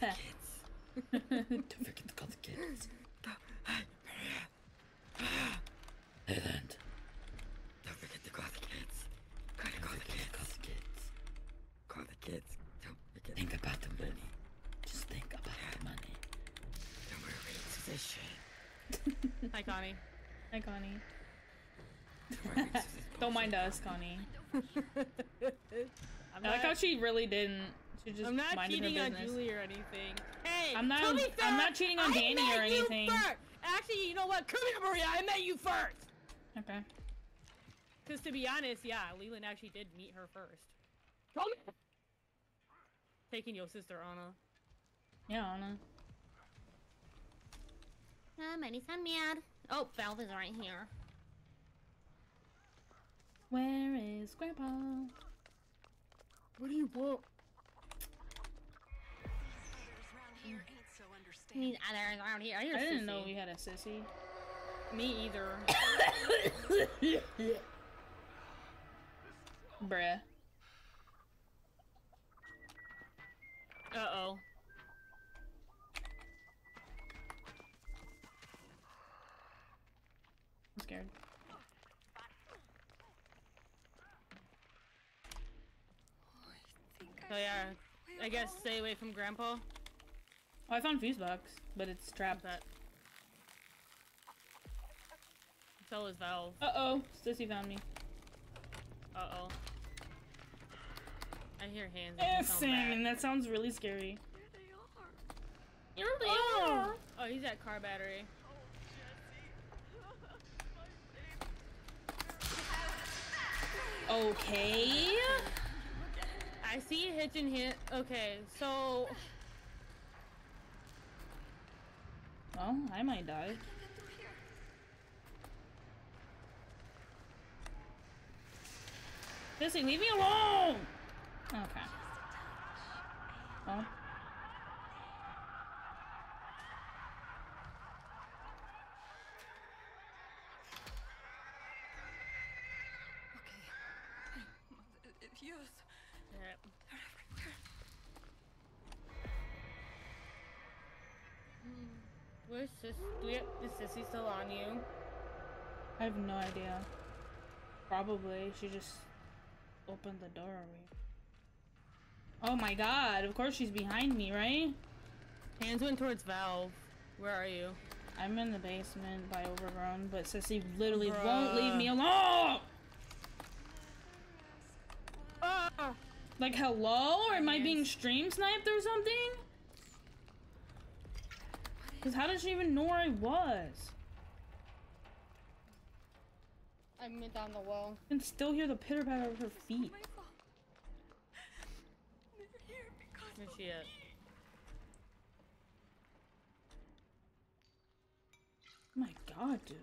Kids. Don't forget to call the kids. Leland. Don't forget to call the kids. Gotta call the kids. Call the kids. Call the kids. Don't forget. Think about the money. Just think about the money. Don't worry, it's this shit. Hi, Connie. Hi, Connie. Don't worry, it's this Don't mind us, Connie. I'm I like how she really didn't. She just I'm not cheating her on. Julie or anything. Hey, I'm not- to be I'm not cheating on I Danny met or you anything. first. Actually, you know what? Come here, Maria. I met you first. Okay. Because to be honest, yeah, Leland actually did meet her first. Come here. Taking your sister Ana. Yeah, Ana. Manny's on mad. Oh, Valve is right here. Where is Grandpa? What do you want? Others around here ain't so understanding. Need others around here. You're I didn't sissy. know we had a sissy. Me either. Bruh. Uh oh. I'm scared. So yeah, I guess stay away from Grandpa. Oh, I found fuse box, but it's trapped. That. So is Valve. Uh oh, Sissy found me. Uh oh. I hear hands. And. That sounds really scary. There they are. Here they Oh. are. Oh, he's at car battery. Okay. I see a Hitch and hit. Okay, so Well, I might die. Sissy, leave me alone! Okay. Well, Okay. It, it fused. yeah. They're everywhere. where's Sis? Do we have, is Sissy still on you? I have no idea. Probably. She just opened the door. on me. Oh my god, of course she's behind me, right? Hands went towards Valve. Where are you? I'm in the basement by Overgrown, but Sissy literally won't leave me alone! Ah! Like, hello? Or am I being stream sniped or something? Because how did she even know where I was? I went down the wall. I can still hear the pitter patter of her feet. My fault. They're here Where's she at? My god, dude.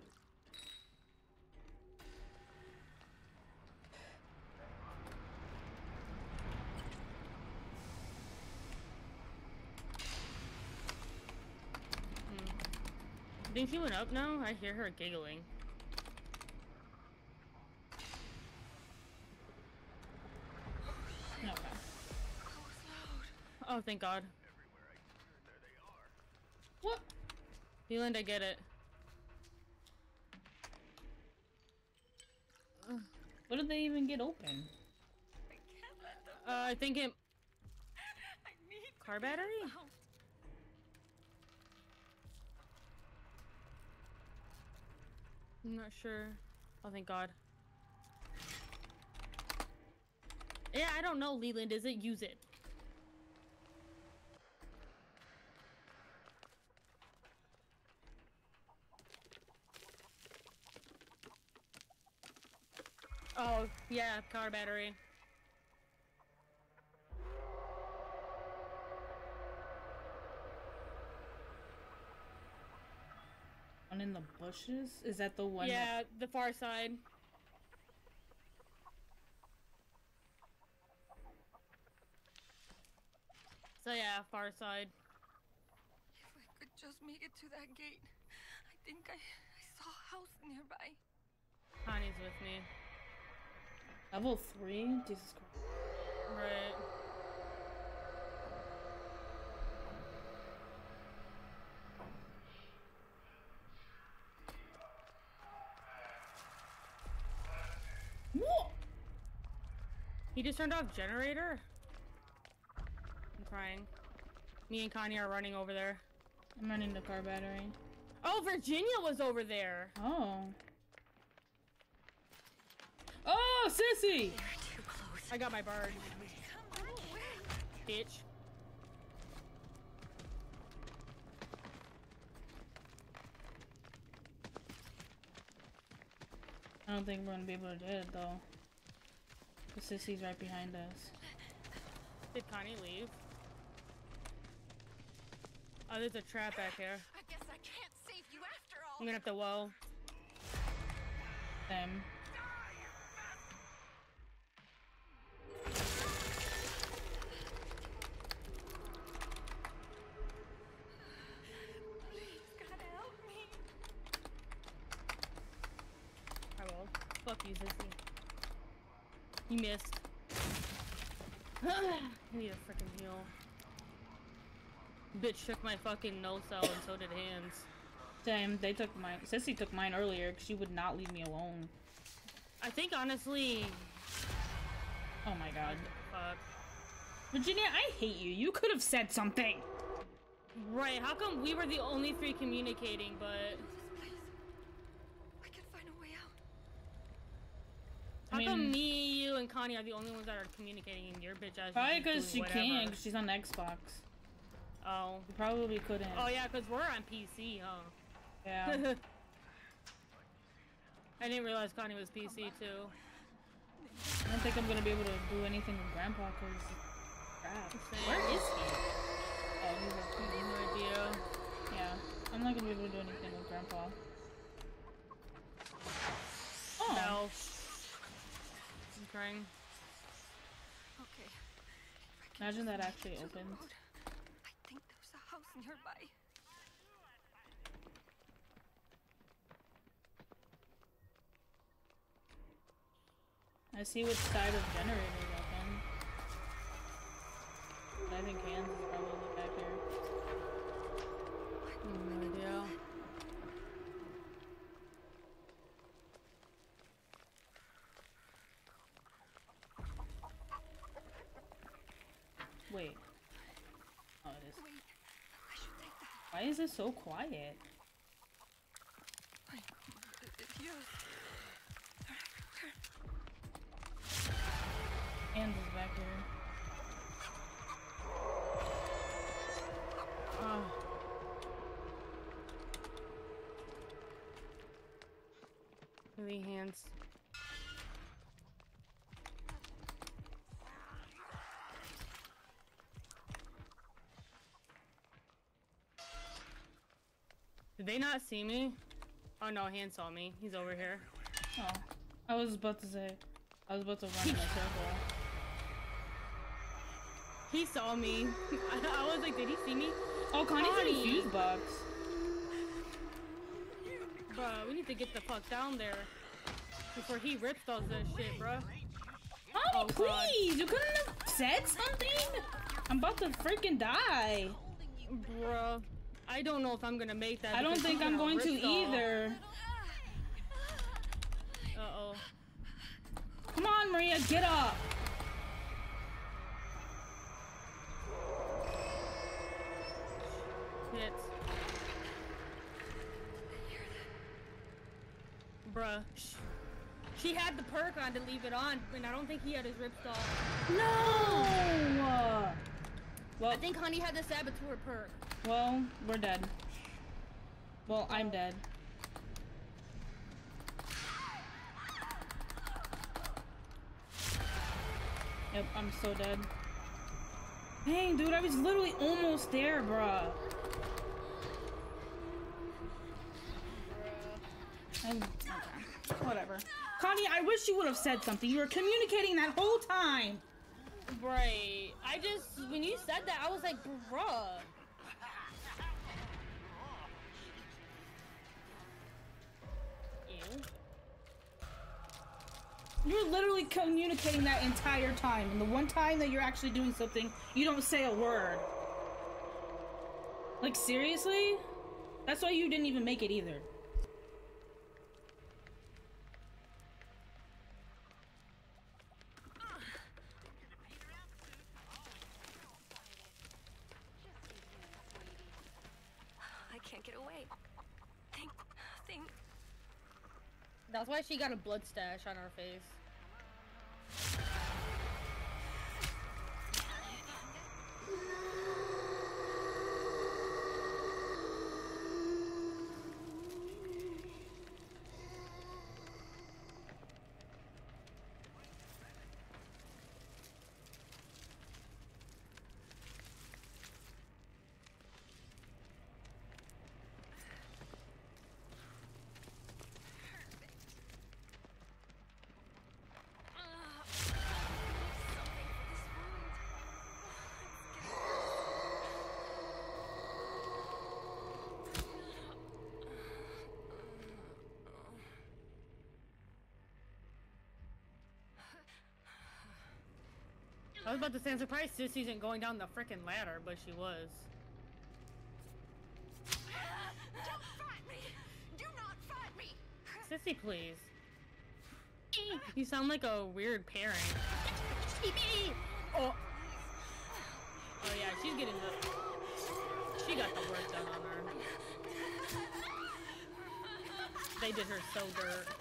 Hmm. I think she went up now. I hear her giggling. Oh, thank God. What? Leland, I get it. What did they even get open? I can't let them. Uh, I think it. I need Car battery? I'm not sure. Oh, thank God. Yeah, I don't know, Leland. Is it? Use it. Oh, yeah, car battery. One in the bushes? Is that the one? that- yeah, the far side. So yeah, far side. If I could just make it to that gate. I think I, I saw a house nearby. Connie's with me. Level three? Jesus Christ. Right. Whoa! He just turned off generator? I'm crying. Me and Connie are running over there. I'm running the car battery. Oh, Virginia was over there! Oh. Oh, sissy! They're too close. I got my bird. Come away. Bitch. I don't think we're gonna be able to do it though. The sissy's right behind us. Did Connie leave? Oh, there's a trap back here. I guess I can't save you after all. I'm gonna have to whoa. Them. You, Sissy. You missed. I need a freaking heal. Bitch took my fucking no cell and so did hands. Same. They took mine. Sissy took mine earlier because she would not leave me alone. I think honestly, Oh my god. fuck. Virginia, I hate you. You could have said something. Right, how come we were the only three communicating, but Please. I can find a way out. How I come mean- me, you, and Connie are the only ones that are communicating and your bitch ass Probably because she can't. 'cause she's on Xbox. Oh. You probably couldn't. Oh yeah, because we're on PC, huh? Yeah. I didn't realize Connie was PC too. I don't think I'm gonna be able to do anything with Grandpa because crap. Where is he? Oh, he's I have no idea. yeah. I'm not gonna be able to do anything with Grandpa. Oh. No. I'm trying. Okay. Imagine that actually opened. I think there's a house nearby. I see which side of generator is open. But I think hands is probably back here. No idea. Wait. Oh, it is. Wait, I should take that. Why is it so quiet? Hands is back here. Ah. Oh. Really hands. They not see me? Oh no, hand saw me. He's over here. Oh. I was about to say. I was about to run in a circle. He saw me. I, I was like, did he see me? Oh, Connie's in a fuse box. Bruh, we need to get the fuck down there. Before he rips us that shit, bruh. Connie, Oh, God. please! You couldn't have said something? I'm about to freaking die. Bruh. I don't know if I'm gonna make that. I don't think I'm going to either. Uh-oh. Come on, Maria, get up! Shit. Bruh. She had the perk on to leave it on, and I don't think he had his ripstop. No! Well, I think Honey had the saboteur perk. well, we're dead. Well, I'm dead. Yep, I'm so dead. Dang, dude, I was literally almost there, bruh. Okay, whatever. Connie, I wish you would have said something. You were communicating that whole time. Right. I just, when you said that, I was like, bruh. Ew. You're literally communicating that entire time, and the one time that you're actually doing something, you don't say a word. Like, seriously? That's why you didn't even make it either. I can't get away. Think, think. That's why she got a blood stash on her face. I was about to say, I'm surprised Sis isn't going down the freaking ladder, but she was. Don't fight me! Do not fight me! Sissy, please. You sound like a weird parent. Oh. Oh yeah, she's getting the... She got the work done on her. They did her so dirt.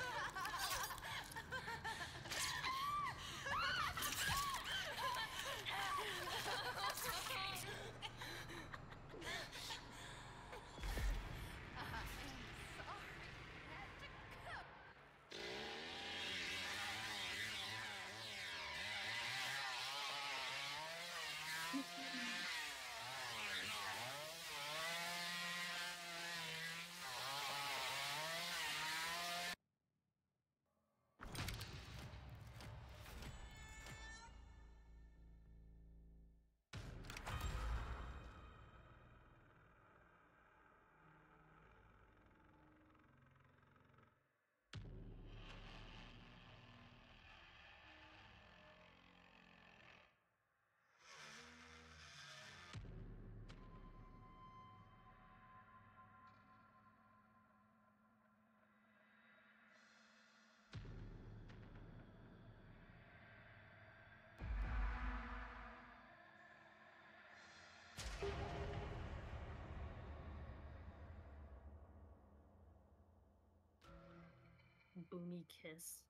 Boomy kiss.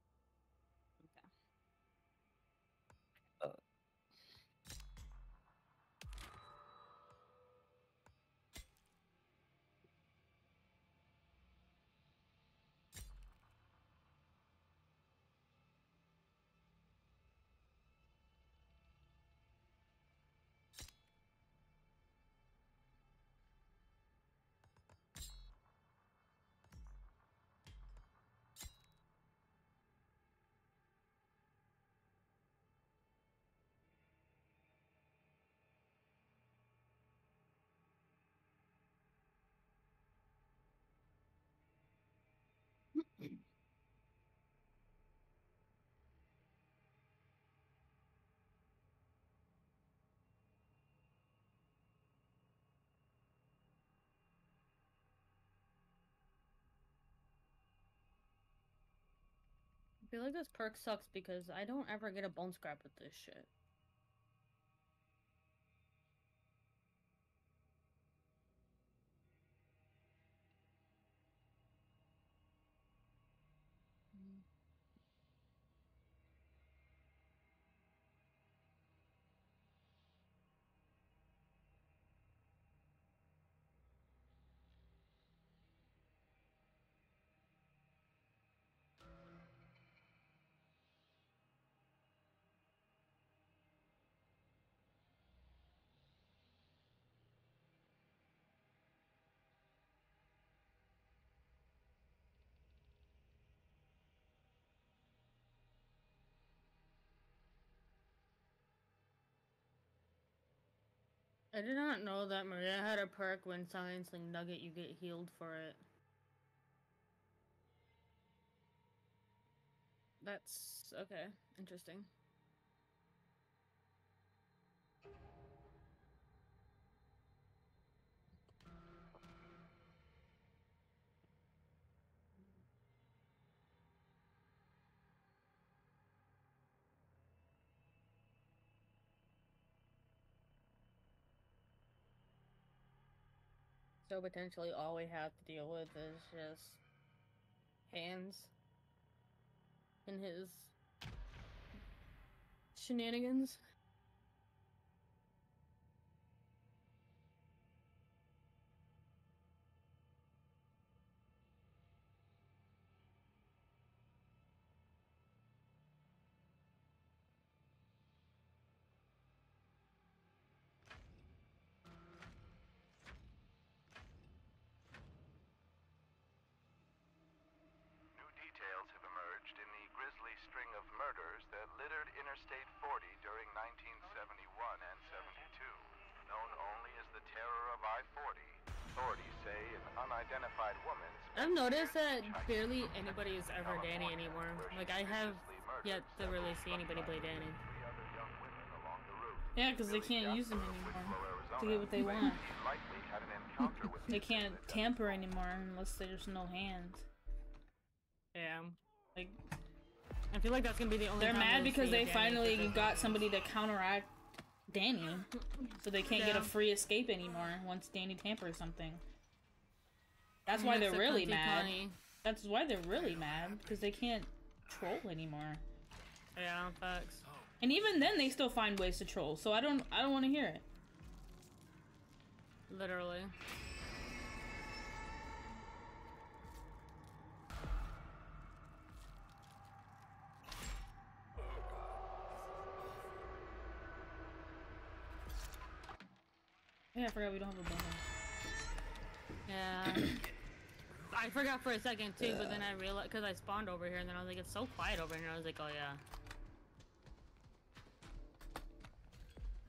I feel like this perk sucks because I don't ever get a bone scrap with this shit. I did not know that Maria had a perk when science silencing Nugget you get healed for it. That's okay, interesting. So potentially all we have to deal with is just hands and his shenanigans. New details have emerged in the grisly string of murders that littered Interstate 40 during 1971 and 72. Known only as the terror of I-40, authorities say an unidentified woman I've noticed that barely anybody is ever Danny anymore. Like I have yet to really see anybody play Danny. and three other young women along the route. Yeah, because they can't use them anymore to get what they want. claims he likely had an encounter with They can't tamper anymore unless there's no hands. Yeah. Like I feel like that's gonna be the only They're time mad because they Danny finally because- got somebody to counteract Danny, so they can't get a free escape anymore once Danny tampers something. That's why they're really mad. Connie. That's why they're really mad because they can't troll anymore. Yeah, facts. And even then, they still find ways to troll. So I don't, I don't want to hear it. Literally. Yeah, I forgot we don't have a Bubba. Yeah. I forgot for a second too, but then I realized because I spawned over here, and then I was like, it's so quiet over here. I was like, oh yeah.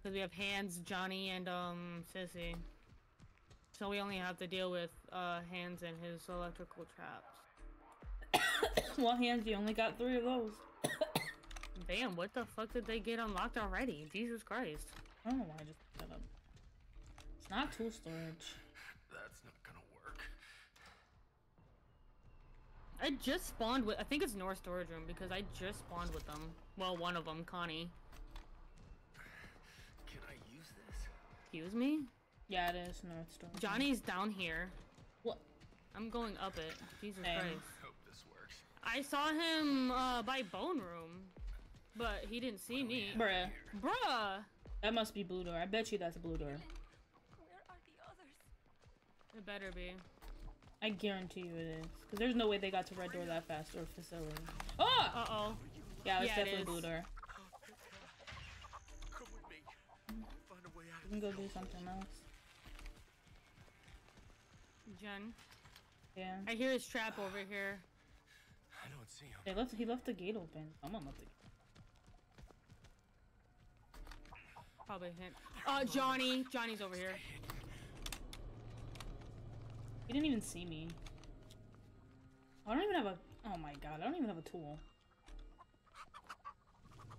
Because we have Hands, Johnny, and um Sissy. So we only have to deal with uh Hands and his electrical traps. well, hands, you only got three of those. Damn, what the fuck did they get unlocked already? Jesus Christ. I don't know why I just put that up. It's not tool storage. That's not gonna work. I just spawned with. I think it's North Storage Room because I just spawned with them. Well, one of them, Connie. Can I use this? Excuse me? Yeah, it is North Storage. Johnny's down here. What? I'm going up it. Jesus Same. Christ. Hope this works. I saw him uh, by Bone Room, but he didn't see me. Bruh, Bruh! that must be blue door. I bet you that's a blue door. Where are the others? It better be. I guarantee you it is. Because there's no way they got to red door that fast or facility. Oh! Uh oh. Yeah, it's Yeah, it definitely is. blue door. Come with me. We'll find a way out We can go do something else. Jen. Yeah. I hear his trap over here. I don't see him. They left, he left the gate open. Someone left the gate. Probably him. Uh, Johnny. Johnny's over here. He didn't even see me. I don't even have a. Oh my god, I don't even have a tool. Oh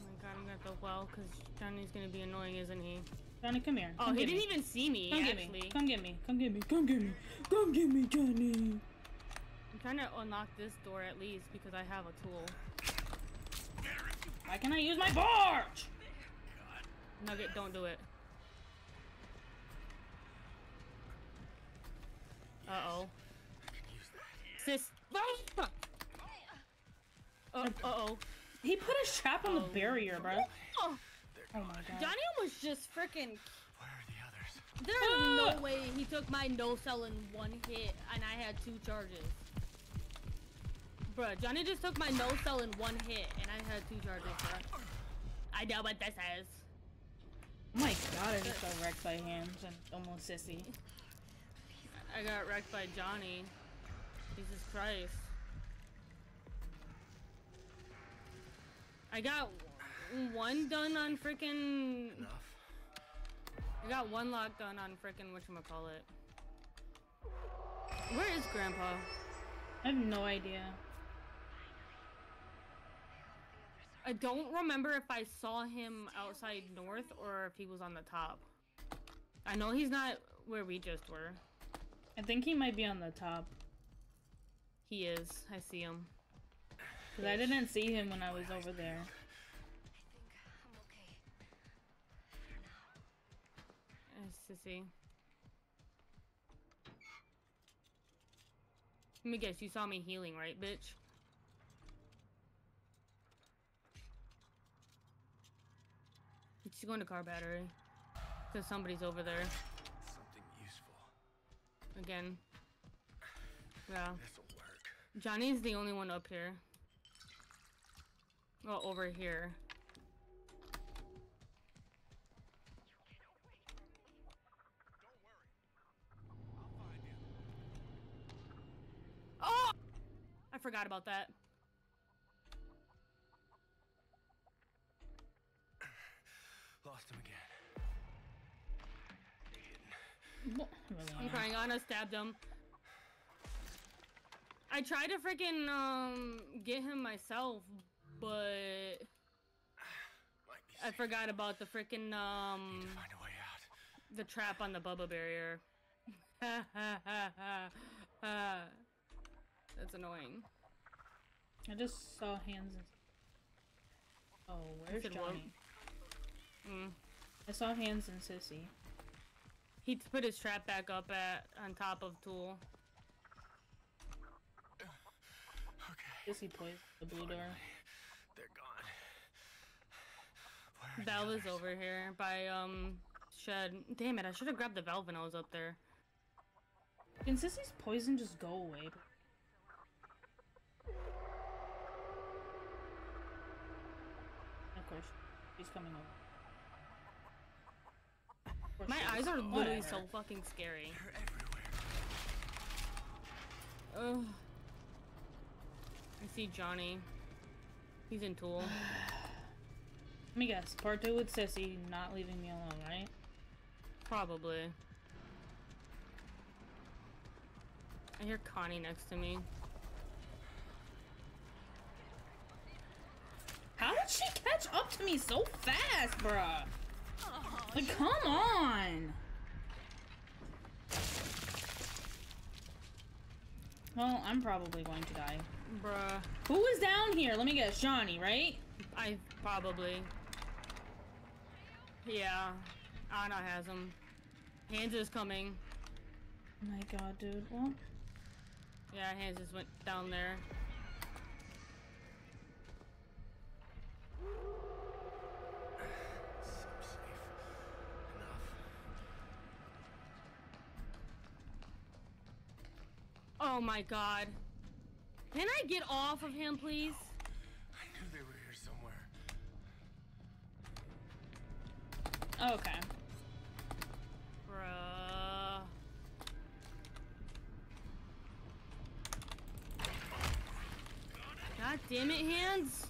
my god, I'm gonna to well, because Johnny's gonna be annoying, isn't he? Johnny, come here. Oh, he get didn't me. even see me, Come get me. Come get me. Come get me. Come get me. Come get me, Johnny. I'm trying to unlock this door at least because I have a tool. Why can I use my barge? Nugget, don't do it. Uh oh. Sis. Uh oh. He put a trap on the Oh. barrier, bro. Oh, my god. Johnny almost just freaking. Where are the others? There's Ah! no way he took my no cell in one hit and I had two charges. Bruh, Johnny just took my no cell in one hit and I had two charges, bruh. I know what this is. Oh my god, I just got wrecked by hands and almost sissy. I got wrecked by Johnny. Jesus Christ. I got one done on freaking. Enough. I got one lock done on freaking whatchamacallit. Where is Grandpa? I have no idea. I don't remember if I saw him outside north or if he was on the top. I know he's not where we just were. I think he might be on the top. He is. I see him. Because I didn't see him when I was over there. I'm okay. Nice to see. Let me guess, you saw me healing, right, bitch? She's going to car battery. Because somebody's over there. Again. Yeah. This'll work. Johnny's the only one up here. Well, over here. Oh! I forgot about that. Lost him again. I'm crying. Ana stabbed him. I tried to freaking um get him myself, but I forgot about the freaking um Need to find a way out. the trap on the Bubba barrier. That's annoying. I just saw hands. Oh, where's? Johnny? Mm. I saw hands and sissy. He t- put his trap back up at on top of Tool. Okay, Sissy poisoned the blue door. they're gone. Where the Valve is over here by um shed. Damn it! I should have grabbed the valve when I was up there. Can Sissy's poison just go away? Of course, she's coming over. Of My eyes are literally Whatever. so fucking scary. They're everywhere. Ugh. I see Johnny. He's in Tool. Let me guess. Part two with Sissy not leaving me alone, right? Probably. I hear Connie next to me. How did she catch up to me so fast, bruh? Like, come on! Well, I'm probably going to die. Bruh. Who is down here? Let me guess. Johnny, right? I probably. Yeah. Ana has him. Hands is coming. Oh my god, dude. Well, Yeah, Hands just went down there. Seems safe enough. Oh my god. Can I get off of him, please? I knew they were here somewhere. okay. Bruh. God damn it, Hands!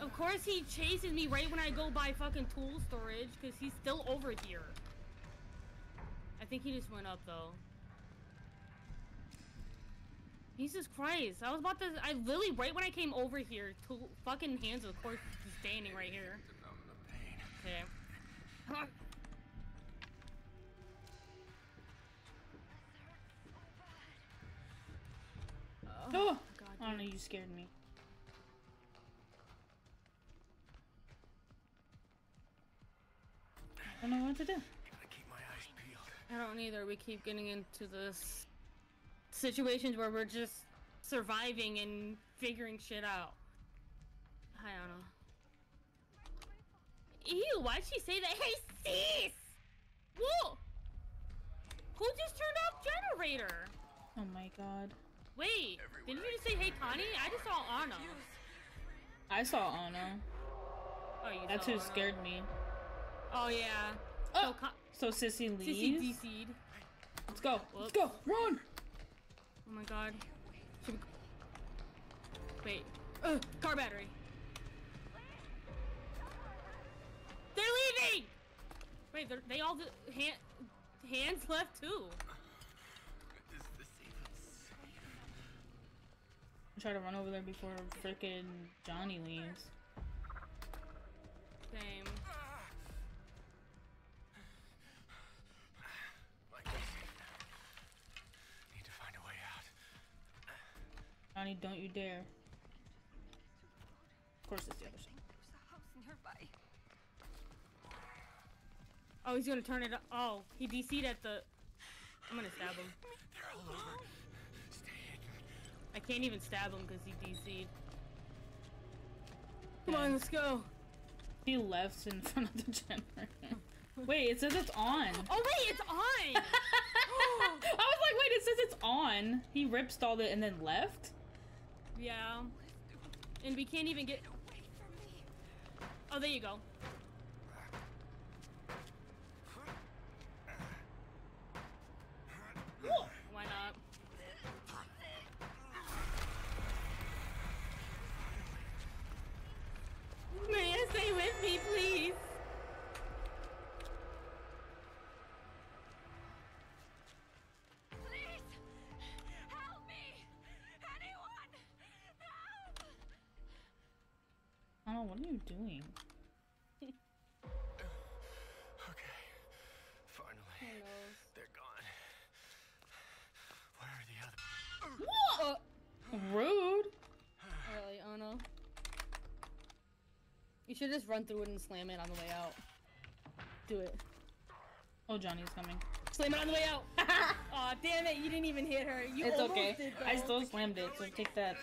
Of course he chases me right when I go by fucking tool storage, because he's still over here. I think he just went up, though. Jesus Christ, I was about to- I literally, right when I came over here, tool, fucking Hands, of course, is standing right here. To numb the. Okay. Oh, oh! God I don't know, you scared me. I don't know what to do. Gotta keep my eyes peeled. I don't either. We keep getting into this situations where we're just surviving and figuring shit out. Hi, Ana. Ew, why'd she say that? Hey, sis! Whoa! Who just turned off generator? Oh my god. Wait, didn't you just say hey, Connie? I just saw Ana. I saw Ana. Oh, you That's who Ana. scared me. Oh, yeah. Oh! So, Con- So Sissy leaves? Sissy DC'd. Let's go. Let's go. Run! Oh my god. Should we... Wait. Ugh, car battery. They're leaving! Wait, they're, they all... d- Hand, hands left too. Is this even safe? Try to run over there before frickin' Johnny leaves. Same. Johnny, don't you dare. Of course it's the other side. There's a house nearby. Oh, he's gonna turn it up. Oh, he DC'd at the... I'm gonna stab him. They're all over. Stay hidden. I can't even stab him because he DC'd. Come on, let's go. He left in front of the generator. Wait, it says it's on. Oh wait, it's on! I was like, wait, it says it's on. He rip stalled it and then left? Yeah. And we can't even get... Oh, there you go. What are you doing? Okay. Finally. They're gone. Where are the others? Uh. Rude. Really, Ana? You should just run through it and slam it on the way out. Do it. Oh, Johnny's coming. Slam it on the way out. Aw, damn it! You didn't even hit her. You it's okay. Did, I still slammed it, so take that.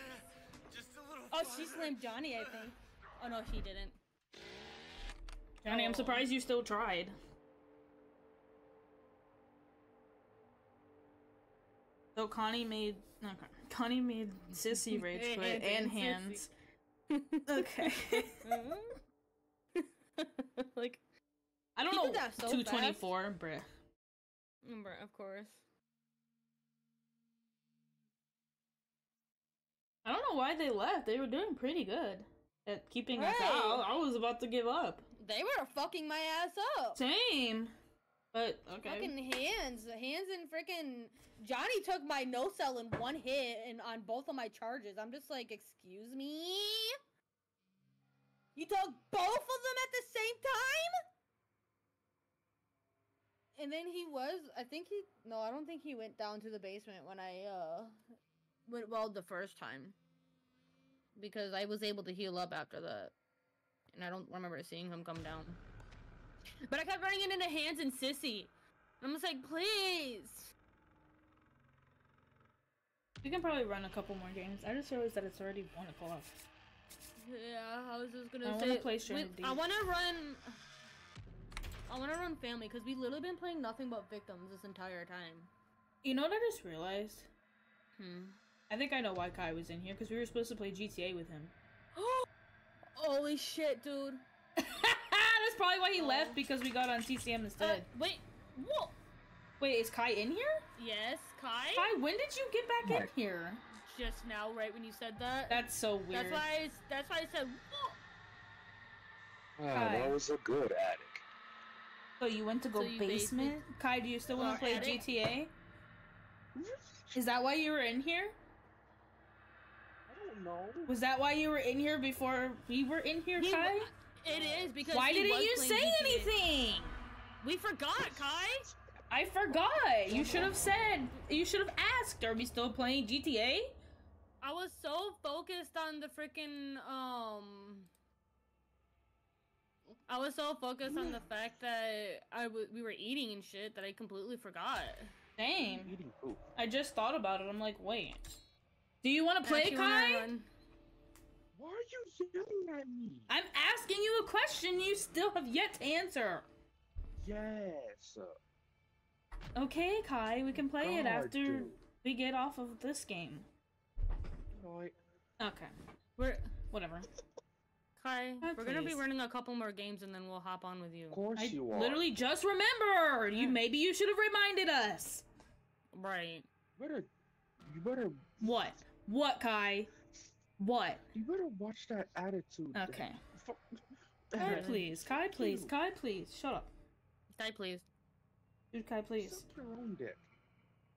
Oh, she slammed Johnny, I think. Oh no, she didn't. Johnny, I'm Oh. surprised you still tried. So Connie made okay. Connie made sissy rage quit and hands. Okay. like, I don't know. so Two twenty four, bruh. Mm, remember, of course. I don't know why they left. They were doing pretty good at keeping us Right. out. I was about to give up. They were fucking my ass up. Same. But okay. Fucking hands, hands and freaking Johnny took my no cell in one hit and on both of my charges. I'm just like, excuse me. You took both of them at the same time. And then he was, I think he, no, I don't think he went down to the basement when I, uh, went, well, the first time. Because I was able to heal up after that. And I don't remember seeing him come down. But I kept running into hands and sissy. I'm just like, please. We can probably run a couple more games. I just realized that it's already one o'clock. Yeah, I was just gonna I say. wanna play Stranded I want to run. I want to run family because we literally been playing nothing but victims this entire time. You know what I just realized? Hmm. I think I know why Kai was in here because we were supposed to play GTA with him. Holy shit, dude. That's probably why he Oh. left because we got on TCM Uh, instead. wait. Whoa. Wait, is Kai in here? Yes, Kai. Kai, when did you get back in here? Just now, right when you said that. That's so weird. That's why. I, that's why I said. Whoa. Ah, Hi. that was a good attic. So you went to go So basement? basement- Kai, do you still want to play attic? GTA? Is that why you were in here? I know. Was that why you were in here before we were in here, He- Kai? It is because. Why he didn't was you say GTA. anything? We forgot, Kai. I forgot. You should have said. You should have asked. Are we still playing GTA? I was so focused on the freaking um. I was so focused on the fact that I w- we were eating and shit that I completely forgot. Same. Eating poop. I just thought about it. I'm like, wait. Do you want to play, Kai? Why are you yelling at me? I'm asking you a question you still have yet to answer. Yes. Okay, Kai, we can play it after dude. we get off of this game. No, I, Okay, We're whatever. Kai. Oh, we're gonna be please. running a couple more games and then we'll hop on with you. of course I you are. literally just remembered. You maybe you should have reminded us. Right. You better, you better, What? What, Kai? What? you better watch that attitude. Okay. Kai, please. Kai, please. Cute. Kai, please. Shut up. Die, please. Dude, Kai, please. Suck your own dick.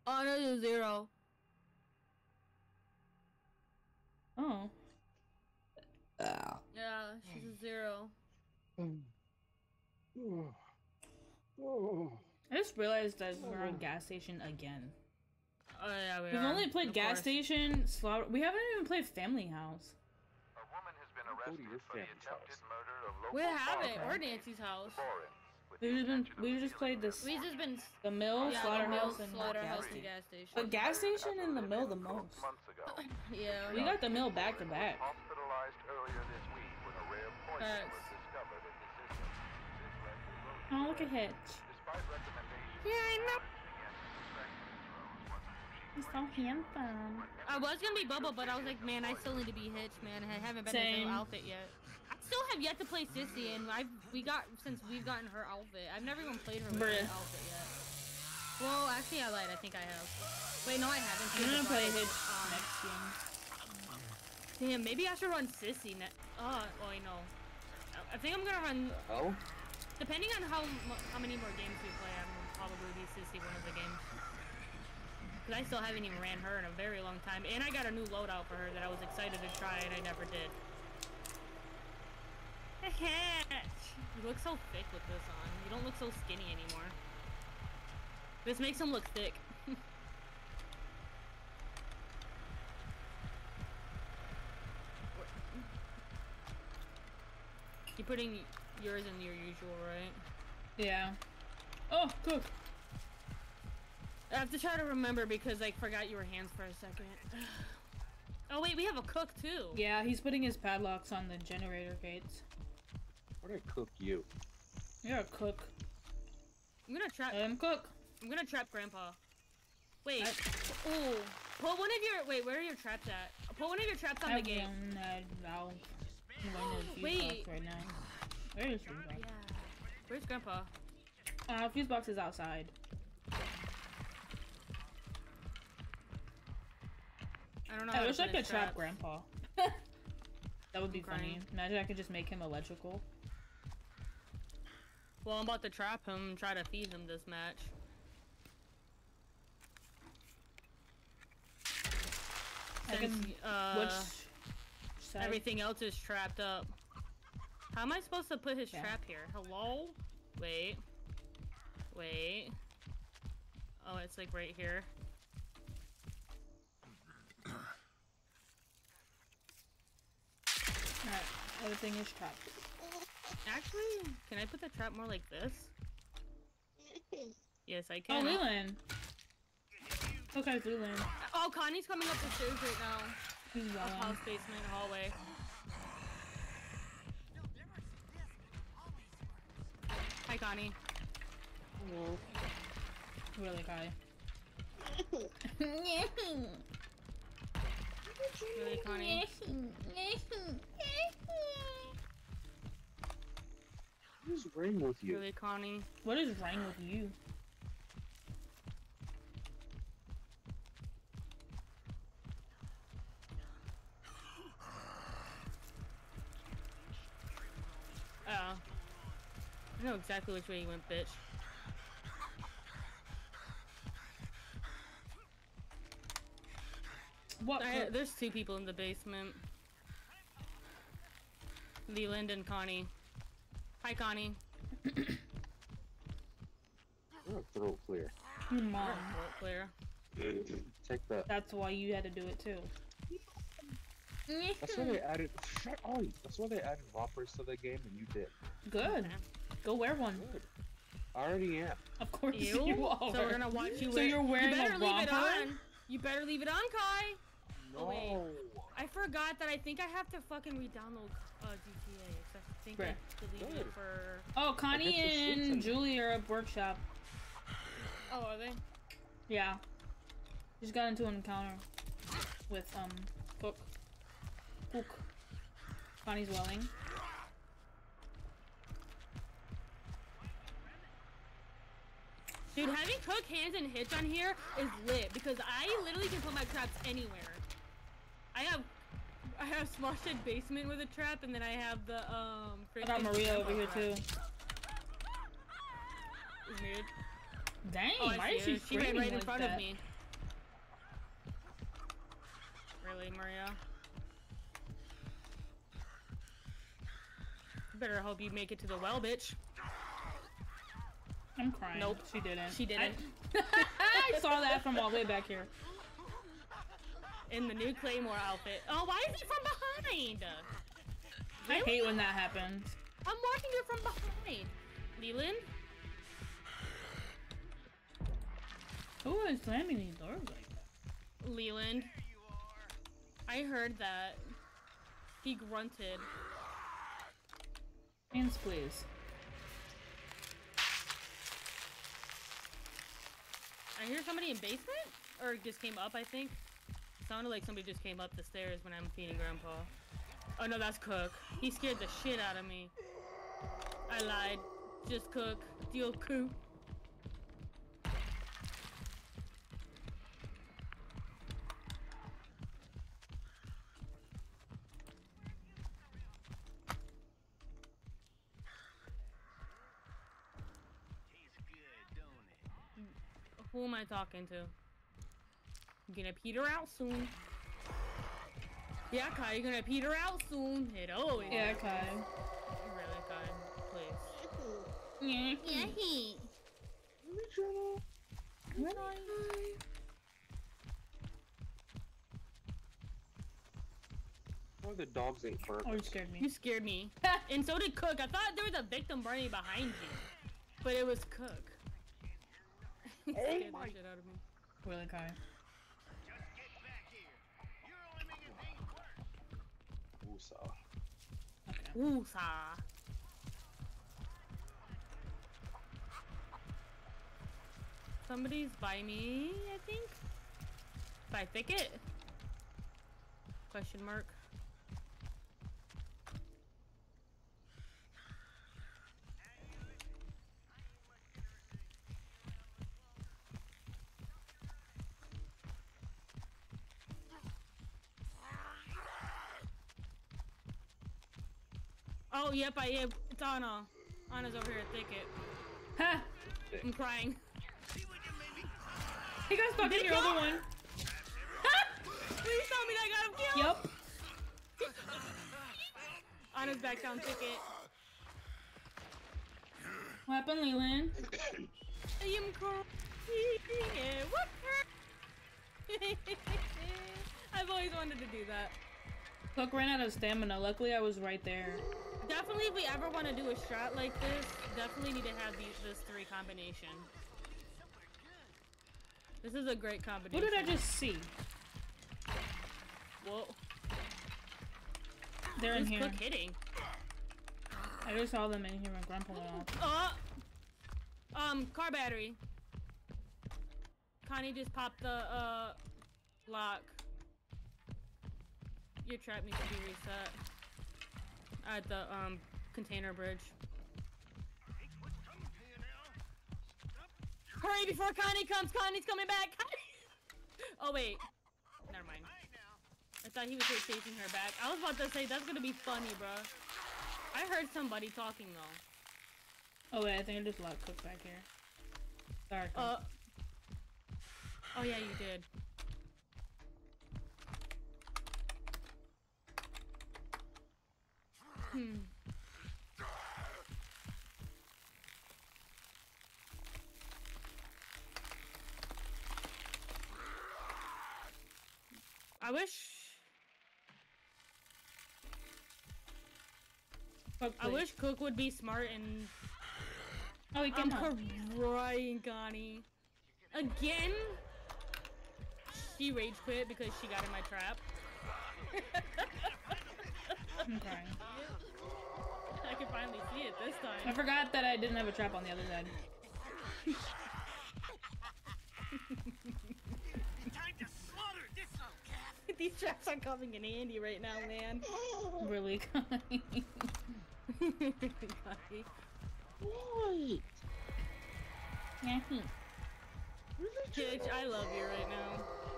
Oh no, you're zero. Oh. Ah. Yeah, she's a zero. Um, oh. Oh. I just realized that we're on gas station again. Oh yeah, we We've are, only played of gas course. station, slaughter. We haven't even played Family House. A woman has been arrested for the attempted house. murder of local We haven't, farmer or Nancy's house. We the just been, intention of we just played this, We've just been the mill, yeah, the slaughterhouse, and slaughterhouse, gas station. gas station. But gas station and the mill the most. Yeah. We got the mill back to back. Hospitalized earlier this week when a rare poison was discovered in the system. This led to Rose- Oh, look at Hitch. Despite recommendations Yeah, I know. He's so handsome. I was gonna be Bubba, but I was like, man, I still need to be Hitch, man. I haven't been in Same. her outfit yet. I still have yet to play Sissy, and I've we got since we've gotten her outfit. I've never even played her with Bruh. her outfit yet. Well, actually, I lied. I think I have. Wait, no, I haven't. I'm gonna play Hitch Um, next game. Damn, maybe I should run Sissy next. Oh, oh, I know. I- I think I'm gonna run. Oh? Depending on how how many more games we play, I'm gonna probably be Sissy one of the games. Cause I still haven't even ran her in a very long time, and I got a new loadout for her that I was excited to try, and I never did. you look so thick with this on. You don't look so skinny anymore. This makes him look thick. You're putting yours in your usual, right? Yeah. Oh, cook. I have to try to remember because I forgot you were hands for a second. oh wait, we have a cook too. Yeah, he's putting his padlocks on the generator gates. What did I cook you? You're a cook. I'm gonna trap. Let him cook. I'm gonna trap Grandpa. Wait. I- Ooh. Put one of your. Wait, where are your traps at? Put one of your traps on I the gate. I'll- I'm going to fuse Wait. right now. Where is fuse box? Yeah. Where's Grandpa? Uh, fuse box is outside. I don't know. I wish I could trap. Grandpa. that would be funny. Imagine I could just make him electrical. Well, I'm about to trap him and try to feed him this match. I Since, can- uh, everything else is trapped up. How am I supposed to put his Yeah. trap here? Hello? Wait. Wait. Oh, it's like right here. Alright, everything is trapped. Actually, can I put the trap more like this? Yes, I Oh, can. Leland! Okay, Leland. Oh, Connie's coming up the stairs right now. He's Up house basement hallway. Hi, Connie. Really, Kai. Really, Connie. What is wrong with you? Really, Connie. What is wrong with you? Oh. I know exactly which way you went, bitch. What? I, there's two people in the basement. Leland and Connie. Hi, Connie. I'm gonna throat clear. Mom. Throat clear. Take that. That's why you had to do it too. That's why they added. Shut up. That's why they added whoppers to the game, and you did. Good. Go wear one. Good. I already am. Of course You? you are. So we're gonna watch you So wear- you're wearing you better a leave it on. You better leave it on, Kai. No. Oh, wait. I forgot that I think I have to fucking re-download uh, GTA. 'cause I think I deleted Good. it for. Oh, Connie get the switch and. Julie are at workshop. Oh, are they? Yeah. Just got into an encounter with um Cook. Cook. Connie's welling. Dude, having Cook hands and hitch on here is lit because I literally can put my traps anywhere. I have I have Smosh Shed basement with a trap and then I have the um I got Maria over here too. Muted. Dang, Oh, why is she. She ran right in front that? of me. Really, Maria? Better hope you make it to the well, bitch. I'm crying. Nope. She didn't. She didn't. I, I saw that from all the way back here. In the new Claymore outfit. Oh, why is he from behind? I hate when that happens. I'm watching it from behind. Leland? Who is slamming these doors like that? Leland? I heard that. He grunted. Hands, please. I hear somebody in basement? Or just came up, I think. Sounded like somebody just came up the stairs when I'm feeding Grandpa. Oh no, that's Cook. He scared the shit out of me. I lied. Just Cook. Deal Cook. Who am I talking to? I'm gonna peter out soon. Yeah, Kai, you're gonna peter out soon. It always Yeah, is. Kai. Really, Kai, please. Yeah. Yeah, he. Why the dogs ain't Oh, you scared me. You scared me. and so did Cook. I thought there was a victim running behind you. But it was Cook. He oh scared the my- shit out of me. Really, Kai. Woosah. Okay. Somebody's by me, I think. By thicket? Question mark. Oh, yep, I am. It's Ana. Uh, Ana's over here at thicket. Ha! I'm crying. He got stuck in Did your it other one. Please tell me that I got him killed. Yup. Ana's back down thicket. What happened, Leland? I am crying. What? I've always wanted to do that. Cook ran out of stamina. Luckily, I was right there. Definitely, if we ever want to do a shot like this, definitely need to have these this three combination. This is a great Who What did I just see? Whoa. They're in Who's here. Cook hitting? I just saw them in here when Grandpa went off. Uh, um, car battery. Connie just popped the uh lock. Your trap needs to be reset at the um container bridge. Hurry before Connie comes! Connie's coming back! oh wait, never mind. I thought he was here chasing her back. I was about to say that's gonna be funny, bruh. I heard somebody talking though. Oh wait, I think I just locked Cook back here. Sorry. Uh. Oh yeah, you did. Hmm. I wish. Cook, I wish Cook would be smart and. Oh, he I'm came up. crying, Connie. Again? She rage quit because she got in my trap. I'm crying. I finally see it this I forgot that I didn't have a trap on the other side. Time to slaughter this old calf. These traps are coming in handy right now, man. Really kind. Connie. Why? yeah. hmm. Kitch, I love you right now.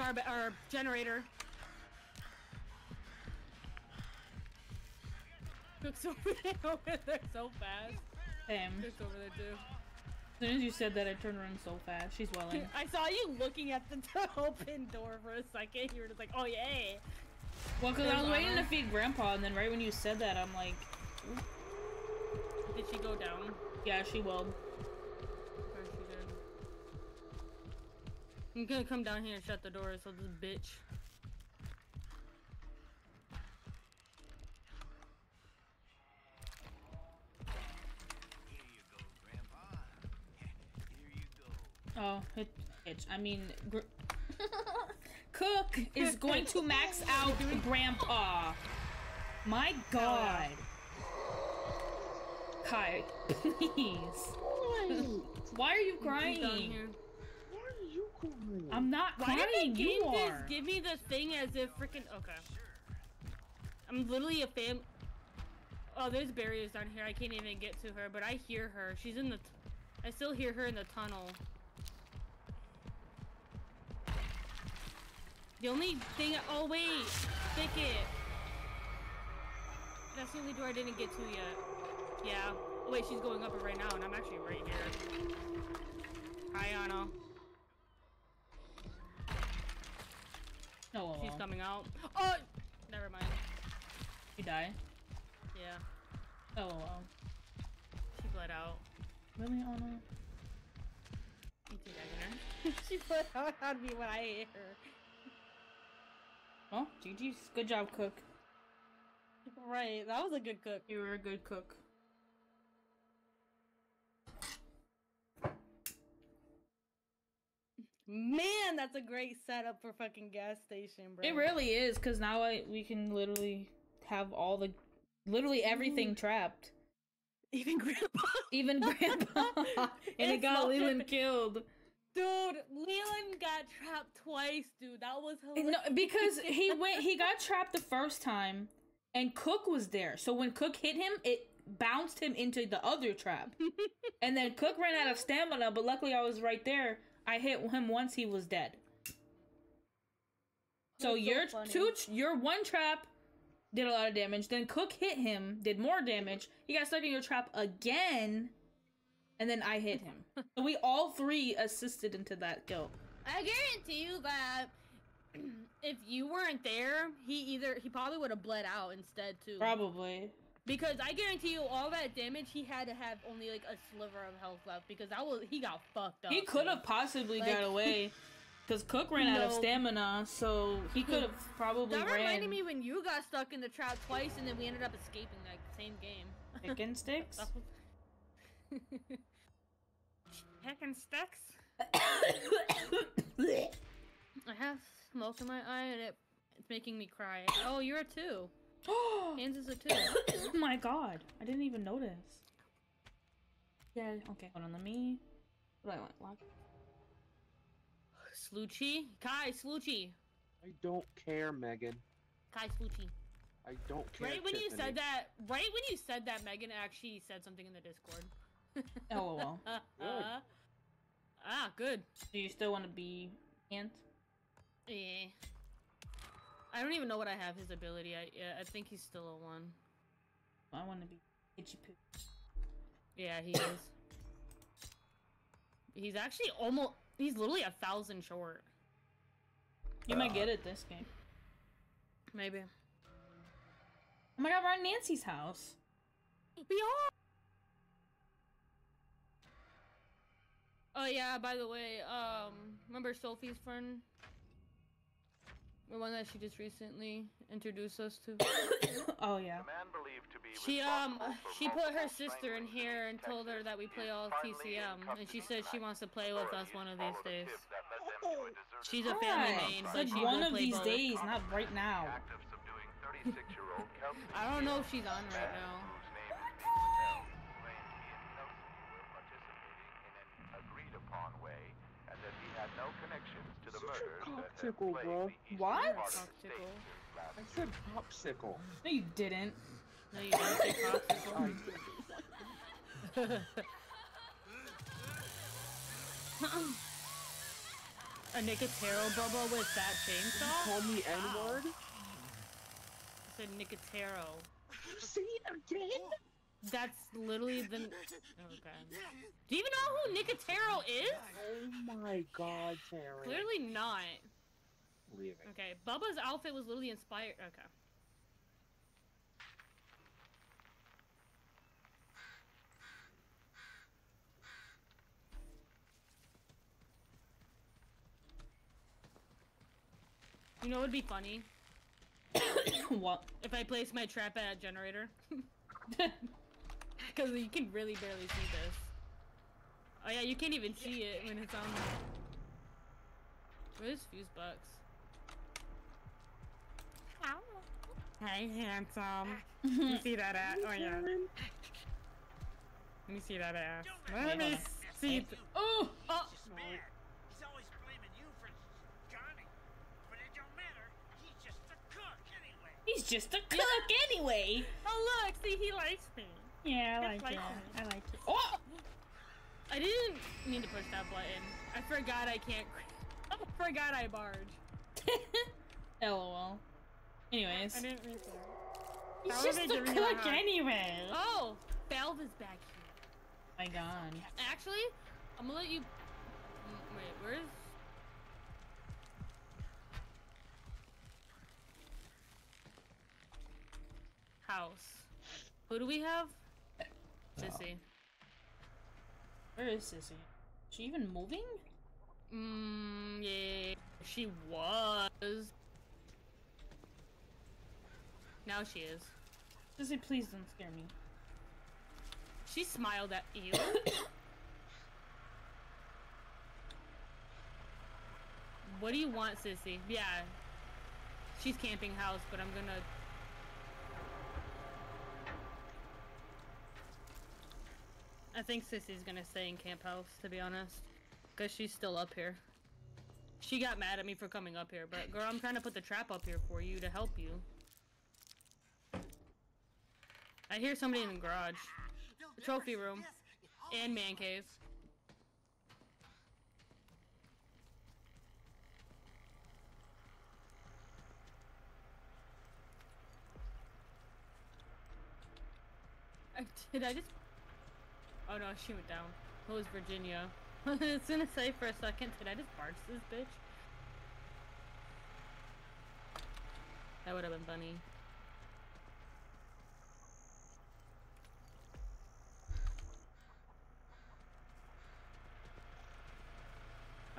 Car or generator. Cook's over there, over there so fast. Damn. Cook's over there too. As soon as you said that, I turned around so fast. She's welling. I saw you looking at the open door for a second. You were just like, "Oh yeah." Well, because I was waiting to feed Grandpa, and then right when you said that, I'm like, Did she go down? yeah, she willed. I'm gonna come down here and shut the door so this bitch. Here you go, Grandpa. Here you go. Oh, it, it I mean, gr- Cook is going to max out Grandpa. My God. Kai, please. Why? Why are you She's down crying? here. Why are you crying? I'm not Why did crying. the You game are. just give me the thing as if freaking okay? I'm literally a fam. Oh, there's barriers down here. I can't even get to her, but I hear her. She's in the. T- I still hear her in the tunnel. The only thing. Oh wait, thicket. That's the only door I didn't get to yet. Yeah. Oh wait, she's going up it right now, and I'm actually right here. Hi, Ana. Oh, well, She's coming out. Oh, never mind. You die. Yeah, Oh, well. she bled out. Really, Ana? her. she put out on me when I hit her. Well, GG's. Good job, cook. Right, that was a good cook. You were a good cook. Man, that's a great setup for fucking gas station, bro. It really is, cause now I we can literally have all the, literally everything trapped. even grandpa. Even Grandpa, and it got Leland killed. Dude, Leland got trapped twice, dude. That was eh, hilarious. No, because he went, he got trapped the first time, and Cook was there. So when Cook hit him, it bounced him into the other trap, and then Cook ran out of stamina. But luckily, I was right there. I hit him once; he was dead. So That's so your funny. two, your one trap did a lot of damage. Then Cook hit him, did more damage. He got stuck in your trap again, and then I hit him. so we all three assisted into that kill. I guarantee you that if you weren't there, he either he probably would have bled out instead too. Probably. Because I guarantee you, all that damage, he had to have only like a sliver of health left. Because that was he got fucked up. He could have possibly Like- got away. Because Cook ran out of stamina, so he could have probably That ran. reminded me when you got stuck in the trap twice, and then we ended up escaping that same game. Chicken sticks? Chicken sticks. I have smoke in my eye, and it it's making me cry. Oh, you're a two. oh Kansas a two. my god. I didn't even notice. Yeah, okay. Hold on, let me. What do I want? Lock. Slucci, Kai Slucci, I don't care, Megan. Kai Slucci. I don't care. Right when you said that, right when you said that, Megan actually said something in the Discord. LOL. Uh, ah, good. Do you still want to be Ant? Yeah. I don't even know what I have his ability. I yeah, I think he's still a one. I want to be Itchy Poo. Yeah, he is. He's actually almost. He's literally a thousand short. You might get it this game. Maybe. Oh my god, we're at Nancy's house. We are. Oh yeah. By the way, um, remember Sophie's friend? The one that she just recently introduced us to. oh yeah. The man believed to be She um she put her sister in here and told her that we play all TCM, and she said she wants to play with us one of these days. tip that led them to a deserted She's a family Right. main, but she one of these both. days, not right now. act of subduing 36-year-old Kelsey I don't know if she's on right now. whose name is being withheld, claimed he and Kelsey were participating in an agreed-upon way, and that he had no connections to the murders that had cocktickle, plagued bro. What? part of the Cocktickle. state since last I said popsicle. No, you didn't. No, you don't say popsicle. I A Nicotero bubble with that chainsaw? call me N-word. I said Nicotero. Say it again. That's literally the. Okay. Do you even know who Nicotero is? Oh my God, Terry. Clearly not. Leaving. Okay, Bubba's outfit was literally inspired. Okay. You know what would be funny? what? If I place my trap at a generator. Because you can really barely see this. Oh yeah, you can't even see it when it's on there. Where's Fuse Box? Hi, handsome. you see that ass? Oh yeah. Let me see that ass. Let me hold on. see. oh! Oh, He's. He's always blaming you for Johnny. But it don't matter. He's just a cook anyway. He's just a cook anyway. oh look, see he likes me. Yeah, I Just like like it. I like it. Oh! I didn't mean to push that button. I forgot I can't. I forgot I barge. LOL. Anyways, I didn't mean to. he's That just would a be really cook hard. anyway. Oh, Valve is back here. my god. Actually, I'm gonna let you. Wait, where's? House. Who do we have? Sissy. Where is Sissy? Is she even moving? Mm, yeah, she was. Now she is. Sissy, please don't scare me. She smiled at you. what do you want, sissy? Yeah. She's camping house, but I'm gonna. I think Sissy's gonna stay in camp house, to be honest. Because she's still up here. She got mad at me for coming up here, but girl, I'm trying to put the trap up here for you to help you. I hear somebody in the garage. The trophy room. And man cave. Did I just... Oh no, she went down. Who was Virginia? I was gonna say for a second, did I just barge this bitch? That would have been funny.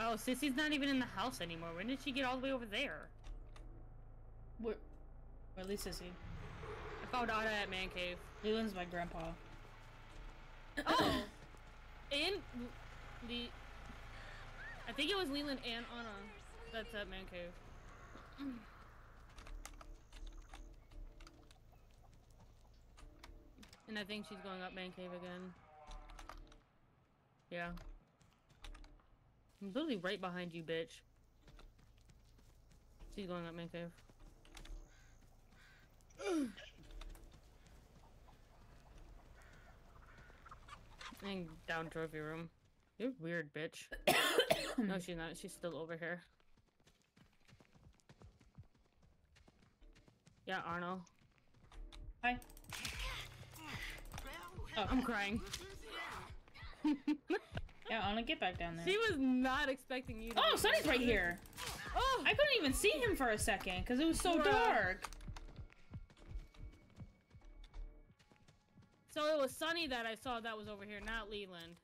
Oh, Sissy's not even in the house anymore. When did she get all the way over there? Where? Least Sissy. I found Ana at Man Cave. Leland's my grandpa. Oh! and the. I think it was Leland and Ana that's at Man Cave. And I think she's going up Man Cave again. Yeah. I'm literally right behind you, bitch. She's going up Man Cave. and down trophy room. You're weird, bitch. no, she's not. She's still over here. Yeah, Arno. Hi. Oh, I'm crying. yeah, Ana, get back down there. She was not expecting you to Oh, be Sonny's right here. Oh! I couldn't even see him for a second because it was so Bruh. dark. So it was Sonny that I saw that was over here, not Leland.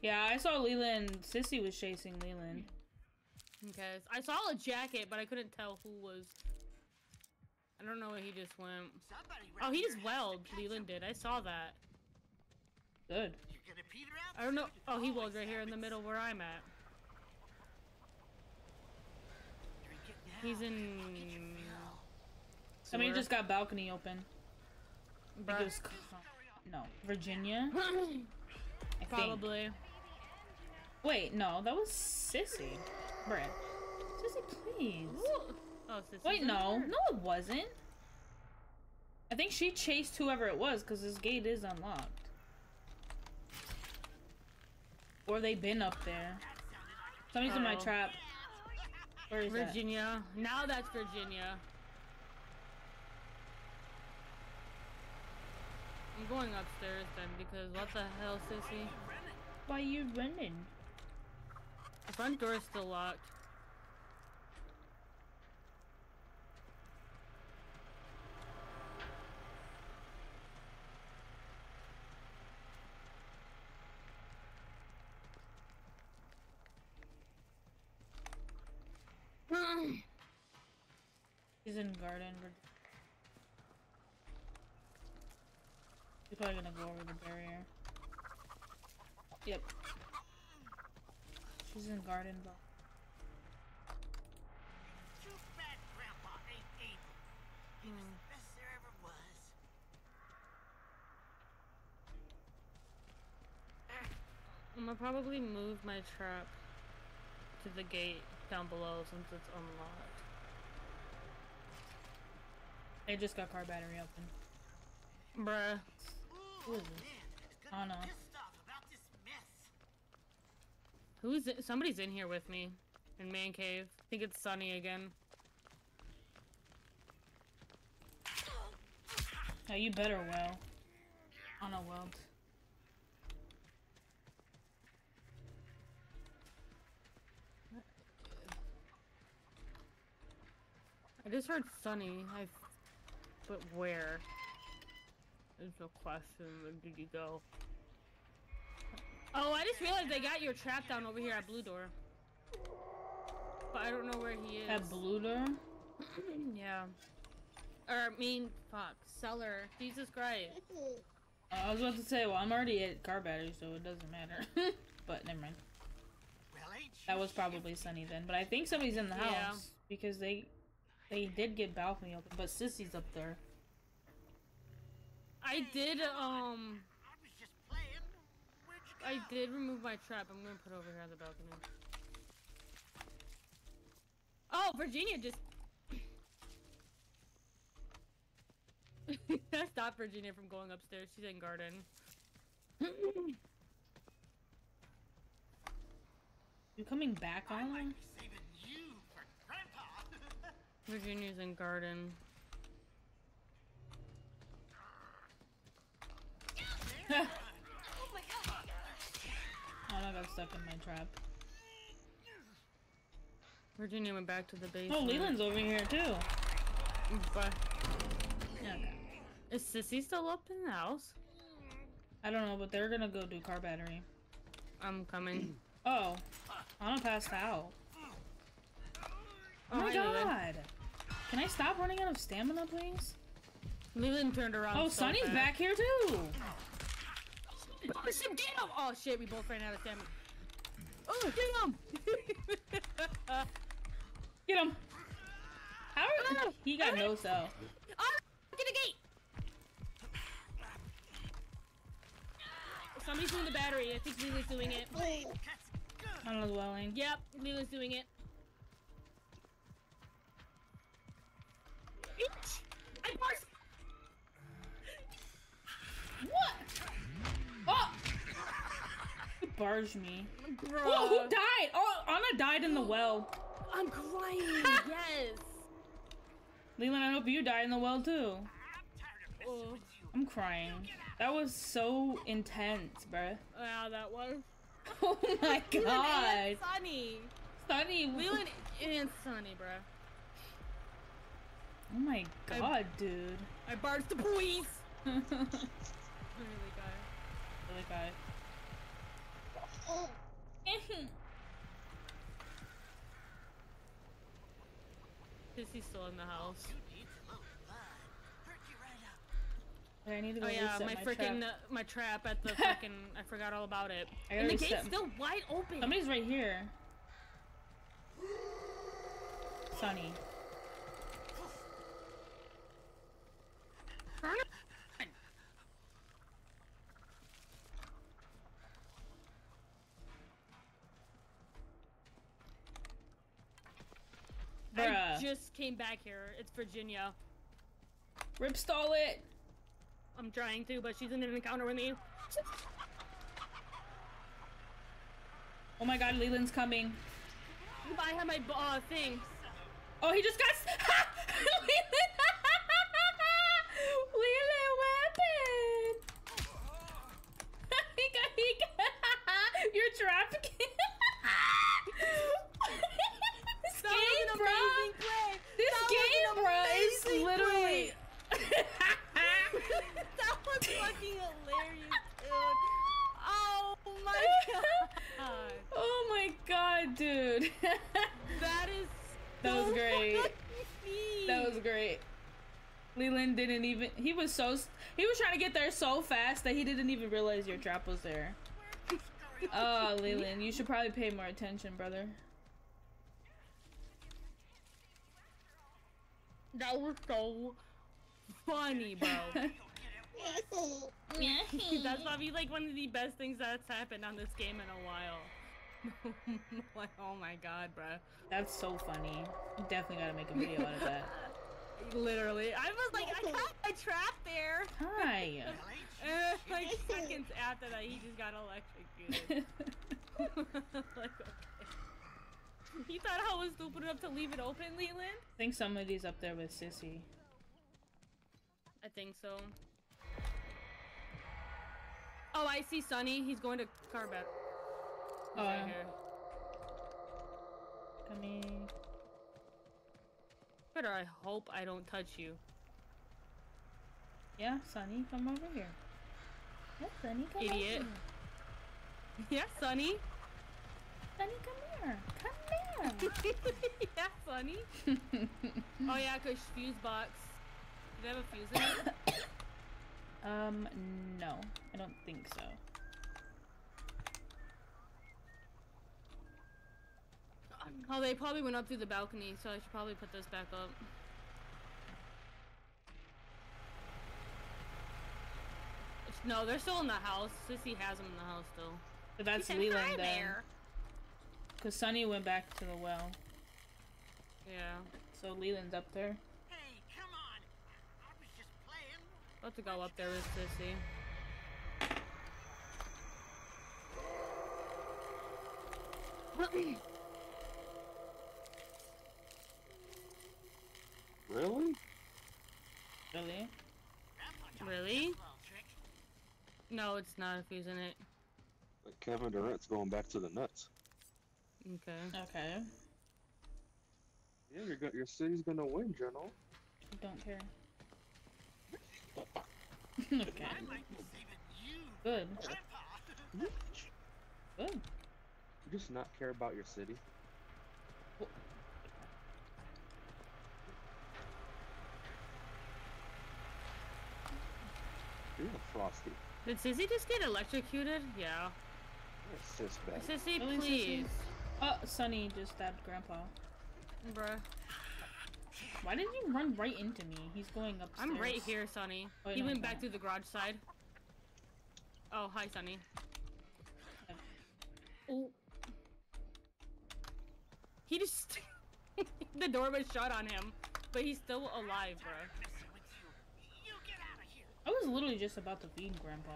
Yeah, I saw Leland. Sissy was chasing Leland. Okay, I saw a jacket, but I couldn't tell who was. I don't know where he just went. Somebody Oh, around he just welled. Leland did. I saw that. Good. You're gonna peter out I don't know. soon. Oh, he was right here in the middle where I'm at. Drink it now. He's in. I mean, Somebody sewer. just got balcony open. I was no Virginia. I think. Probably. Wait, no, that was Sissy. Brad. Sissy, please. Oh, Sissy's Wait, no, there. no, it wasn't. I think she chased whoever it was because this gate is unlocked. Or they been up there. Somebody's in my Oh. trap. Where is that? Virginia. Now that's Virginia. I'm going upstairs then because what the hell, sissy? Why are you running? The front door is still locked. He's in garden. He's probably gonna go over the barrier. Yep. She's in garden, but Too bad Grandpa ain't able. He was the best there ever was. I'm gonna probably move my trap to the gate down below since it's unlocked. They just got car battery open. Bruh. Ooh, Ooh. Oh, no. pissed off about this mess. Who's it? somebody's in here with me in man cave. I think it's Sonny again. Oh, you better well. On a weld. I just heard Sonny. I. But where? There's no question. Where did you go? Oh, I just realized they got your trap down over here at Blue Door. But I don't know where he is. At Blue Door? yeah. Or I mean, fuck, seller. Jesus Christ. I was about to say, well, I'm already at car battery, so it doesn't matter. but never mind. Well, ain't That was probably Sonny then. But I think somebody's in the house Yeah. because they they did get balcony open, but Sissy's up there. I did um I was just playing. Where'd you I did remove my trap. I'm gonna put it over here on the balcony. Oh, Virginia just I stopped Virginia from going upstairs. She's in garden. You coming back I on? Virginia's in garden. Oh my god. Oh, I got stuck in my trap. Virginia went back to the base. Oh, Leland's over here too. But Yeah, okay. is Sissy still up in the house? I don't know, but they're gonna go do car battery. I'm coming. Oh, Ana passed out. Oh my hi, Leland. god! Can I stop running out of stamina, please? Leland turned around. Oh, so Sonny's fast. back here too. Oh, shit, get him! Oh shit, we both ran out of stamina. Oh, get him! Get him! How are oh, he got no cell? oh, get the gate! Somebody's doing the battery. I think Leland's doing it. I don't know, Welling. Yep, Leland's doing it. Each! I barked! What? Oh! He barged me. Bro, Whoa, who died? Oh, Ana died in the well. I'm crying. yes. Leland, I hope you died in the well too. I'm tired of Oh. I'm crying. That was so intense, bruh. yeah, that was. Oh my god. Leland and Sonny. Sonny. Leland and Sonny, bruh. Oh my I- god, dude. I barked the police. really Really, guy. guy. Sissy's still in the house. Needs a little blood. Hurt you right up. I need to go Oh yeah, my my freaking trap. uh, my trap at the freaking I forgot all about it. And the gotta gate's still wide open. Somebody's right here. Sonny. I just came back here. It's Virginia. Rip stall it. I'm trying to, but she's in an encounter with me. Oh my god, Leland's coming. I have my uh, thing. Oh, he just got. Leland weapon! he got. He got. You're trapped. this That was game, an bro. amazing play. This That was game, an bro, is amazing literally. that was fucking hilarious, dude. Oh my god. oh my god, dude. That is That was so great. fucking mean. That was great. Leland didn't even. He was so. s- He was trying to get there so fast that he didn't even realize your trap was there. Oh, Leland, you should probably pay more attention, brother. That was so funny, bro. that's probably like one of the best things that's happened on this game in a while. like, oh my god, bro. That's so funny. Definitely gotta make a video out of that. Literally, I was like, I got my trap there. Hi. And uh, like seconds after that, he just got electrocuted. like, okay. You thought I was stupid enough to leave it open, Leland? I think somebody's up there with Sissy. I think so. Oh, I see Sonny. He's going to Carbet. Oh, right here. Coming. Better I hope I don't touch you. Yeah, Sonny, come over here. Yeah, Sonny, come over Idiot. here. Yeah, Sonny. Sunny, come here. Come here. yeah, funny. Oh yeah, cause fuse box. Do they have a fuse in it? um, no, I don't think so. Oh, they probably went up through the balcony, so I should probably put this back up. No, they're still in the house. Sissy has them in the house still. But that's said, Leland then. there." Cause Sonny went back to the well, Yeah. so Leland's up there. Hey, come on. I was just playing. About to go up there with Sissy. Really? Really? Really? me this little trick. No, it's not a fuse in it. Like Kevin Durant's going back to the Nets. Okay. Okay. Yeah, your go- your city's gonna win, General. I don't care. okay. I might be saving you, Good. Grandpa. Good. You just not care about your city. You're a frosty. Did Sissy just get electrocuted? Yeah. You're a cis bag. Sissy, Really, please. Oh, Sonny just stabbed Grandpa. Bruh. Why did you run right into me? He's going upstairs. I'm right here, Sonny. Oh, he no, went he's back not. through the garage side. Oh, hi, Sonny. Oh. He just... the door was shut on him, but he's still alive, bruh. Messing with you. You get out of here. I was literally just about to feed Grandpa.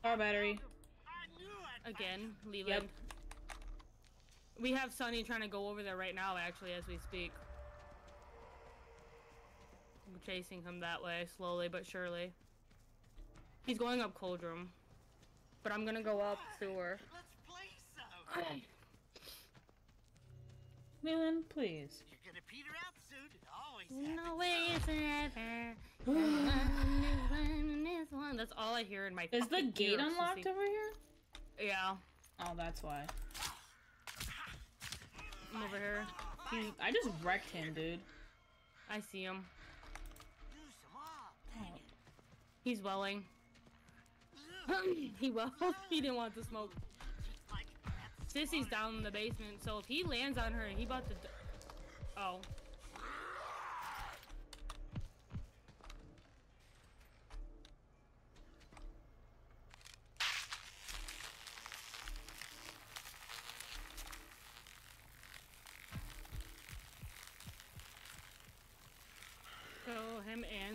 Car battery. I knew I'd Again, Leland. We have Sonny trying to go over there right now, actually, as we speak. We're chasing him that way, slowly but surely. He's going up cold room. But I'm gonna go up sewer. Let's play some. Leland, please. You're gonna peter out soon. It always No happens. way is ever. That's all I hear in my Is the gate unlocked over here? Yeah, Oh, that's why. I'm over here. He, I just wrecked him, dude. I see him. Do some. Oh, He's welling. he well. he didn't want to smoke. It's like that's Sissy's down in the basement, so if he lands on her, he about to. Oh.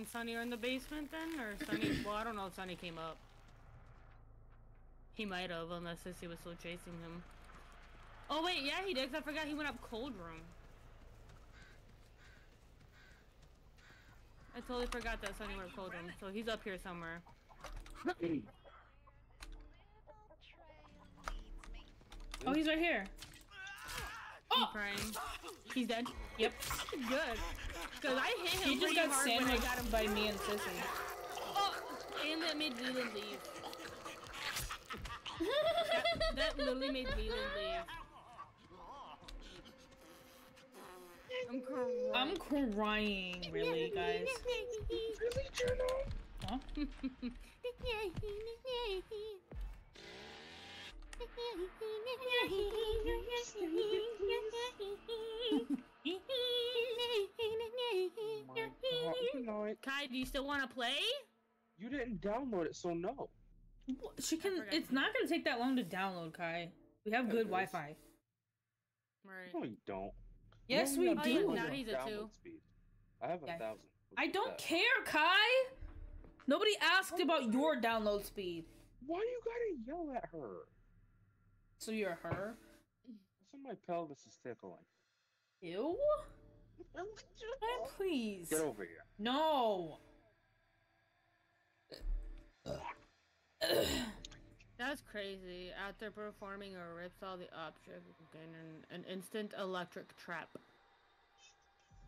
And Sonny are in the basement then, or Sonny? well, I don't know if Sonny came up. He might have, unless Sissy was still chasing him. Oh wait, yeah he did. 'cause I forgot he went up cold room. I totally forgot that Sonny went up cold room, so he's up here somewhere. oh he's right here. Oh. He's crying. He's dead. Yep. Good. Cause I hit him He just got hard when I sandwiched got him. by me and Sissy. Oh, and that made Leland leave. that, that literally made Leland leave. I'm crying. I'm crying, really, guys. Really, General? Huh? Oh my God. Good night. Kai, do you still want to play? You didn't download it, so no. She can. It's not gonna take that long to download, Kai. We have Yeah, good it is. Wi-Fi. Right. No, you don't. Yes, You we only do. 200 Now he's a two. Speed. I have a Yeah. thousand. I don't that. care, Kai. Nobody asked about your download speed. Why you gotta yell at her? So you're her. That's what my pelvis is tickling. Ew. Kai, please. Get over here. No. That's crazy. After performing a rips all the object, gain an, an instant electric trap.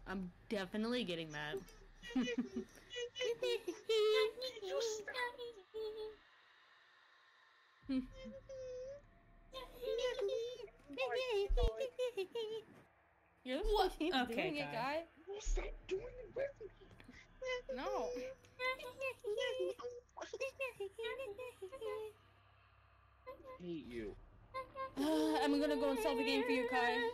I'm definitely getting that. You're what? Okay, doing guy. it, guy. Doing with me. No. I hate you. I'm gonna go and solve the game for you, Kai.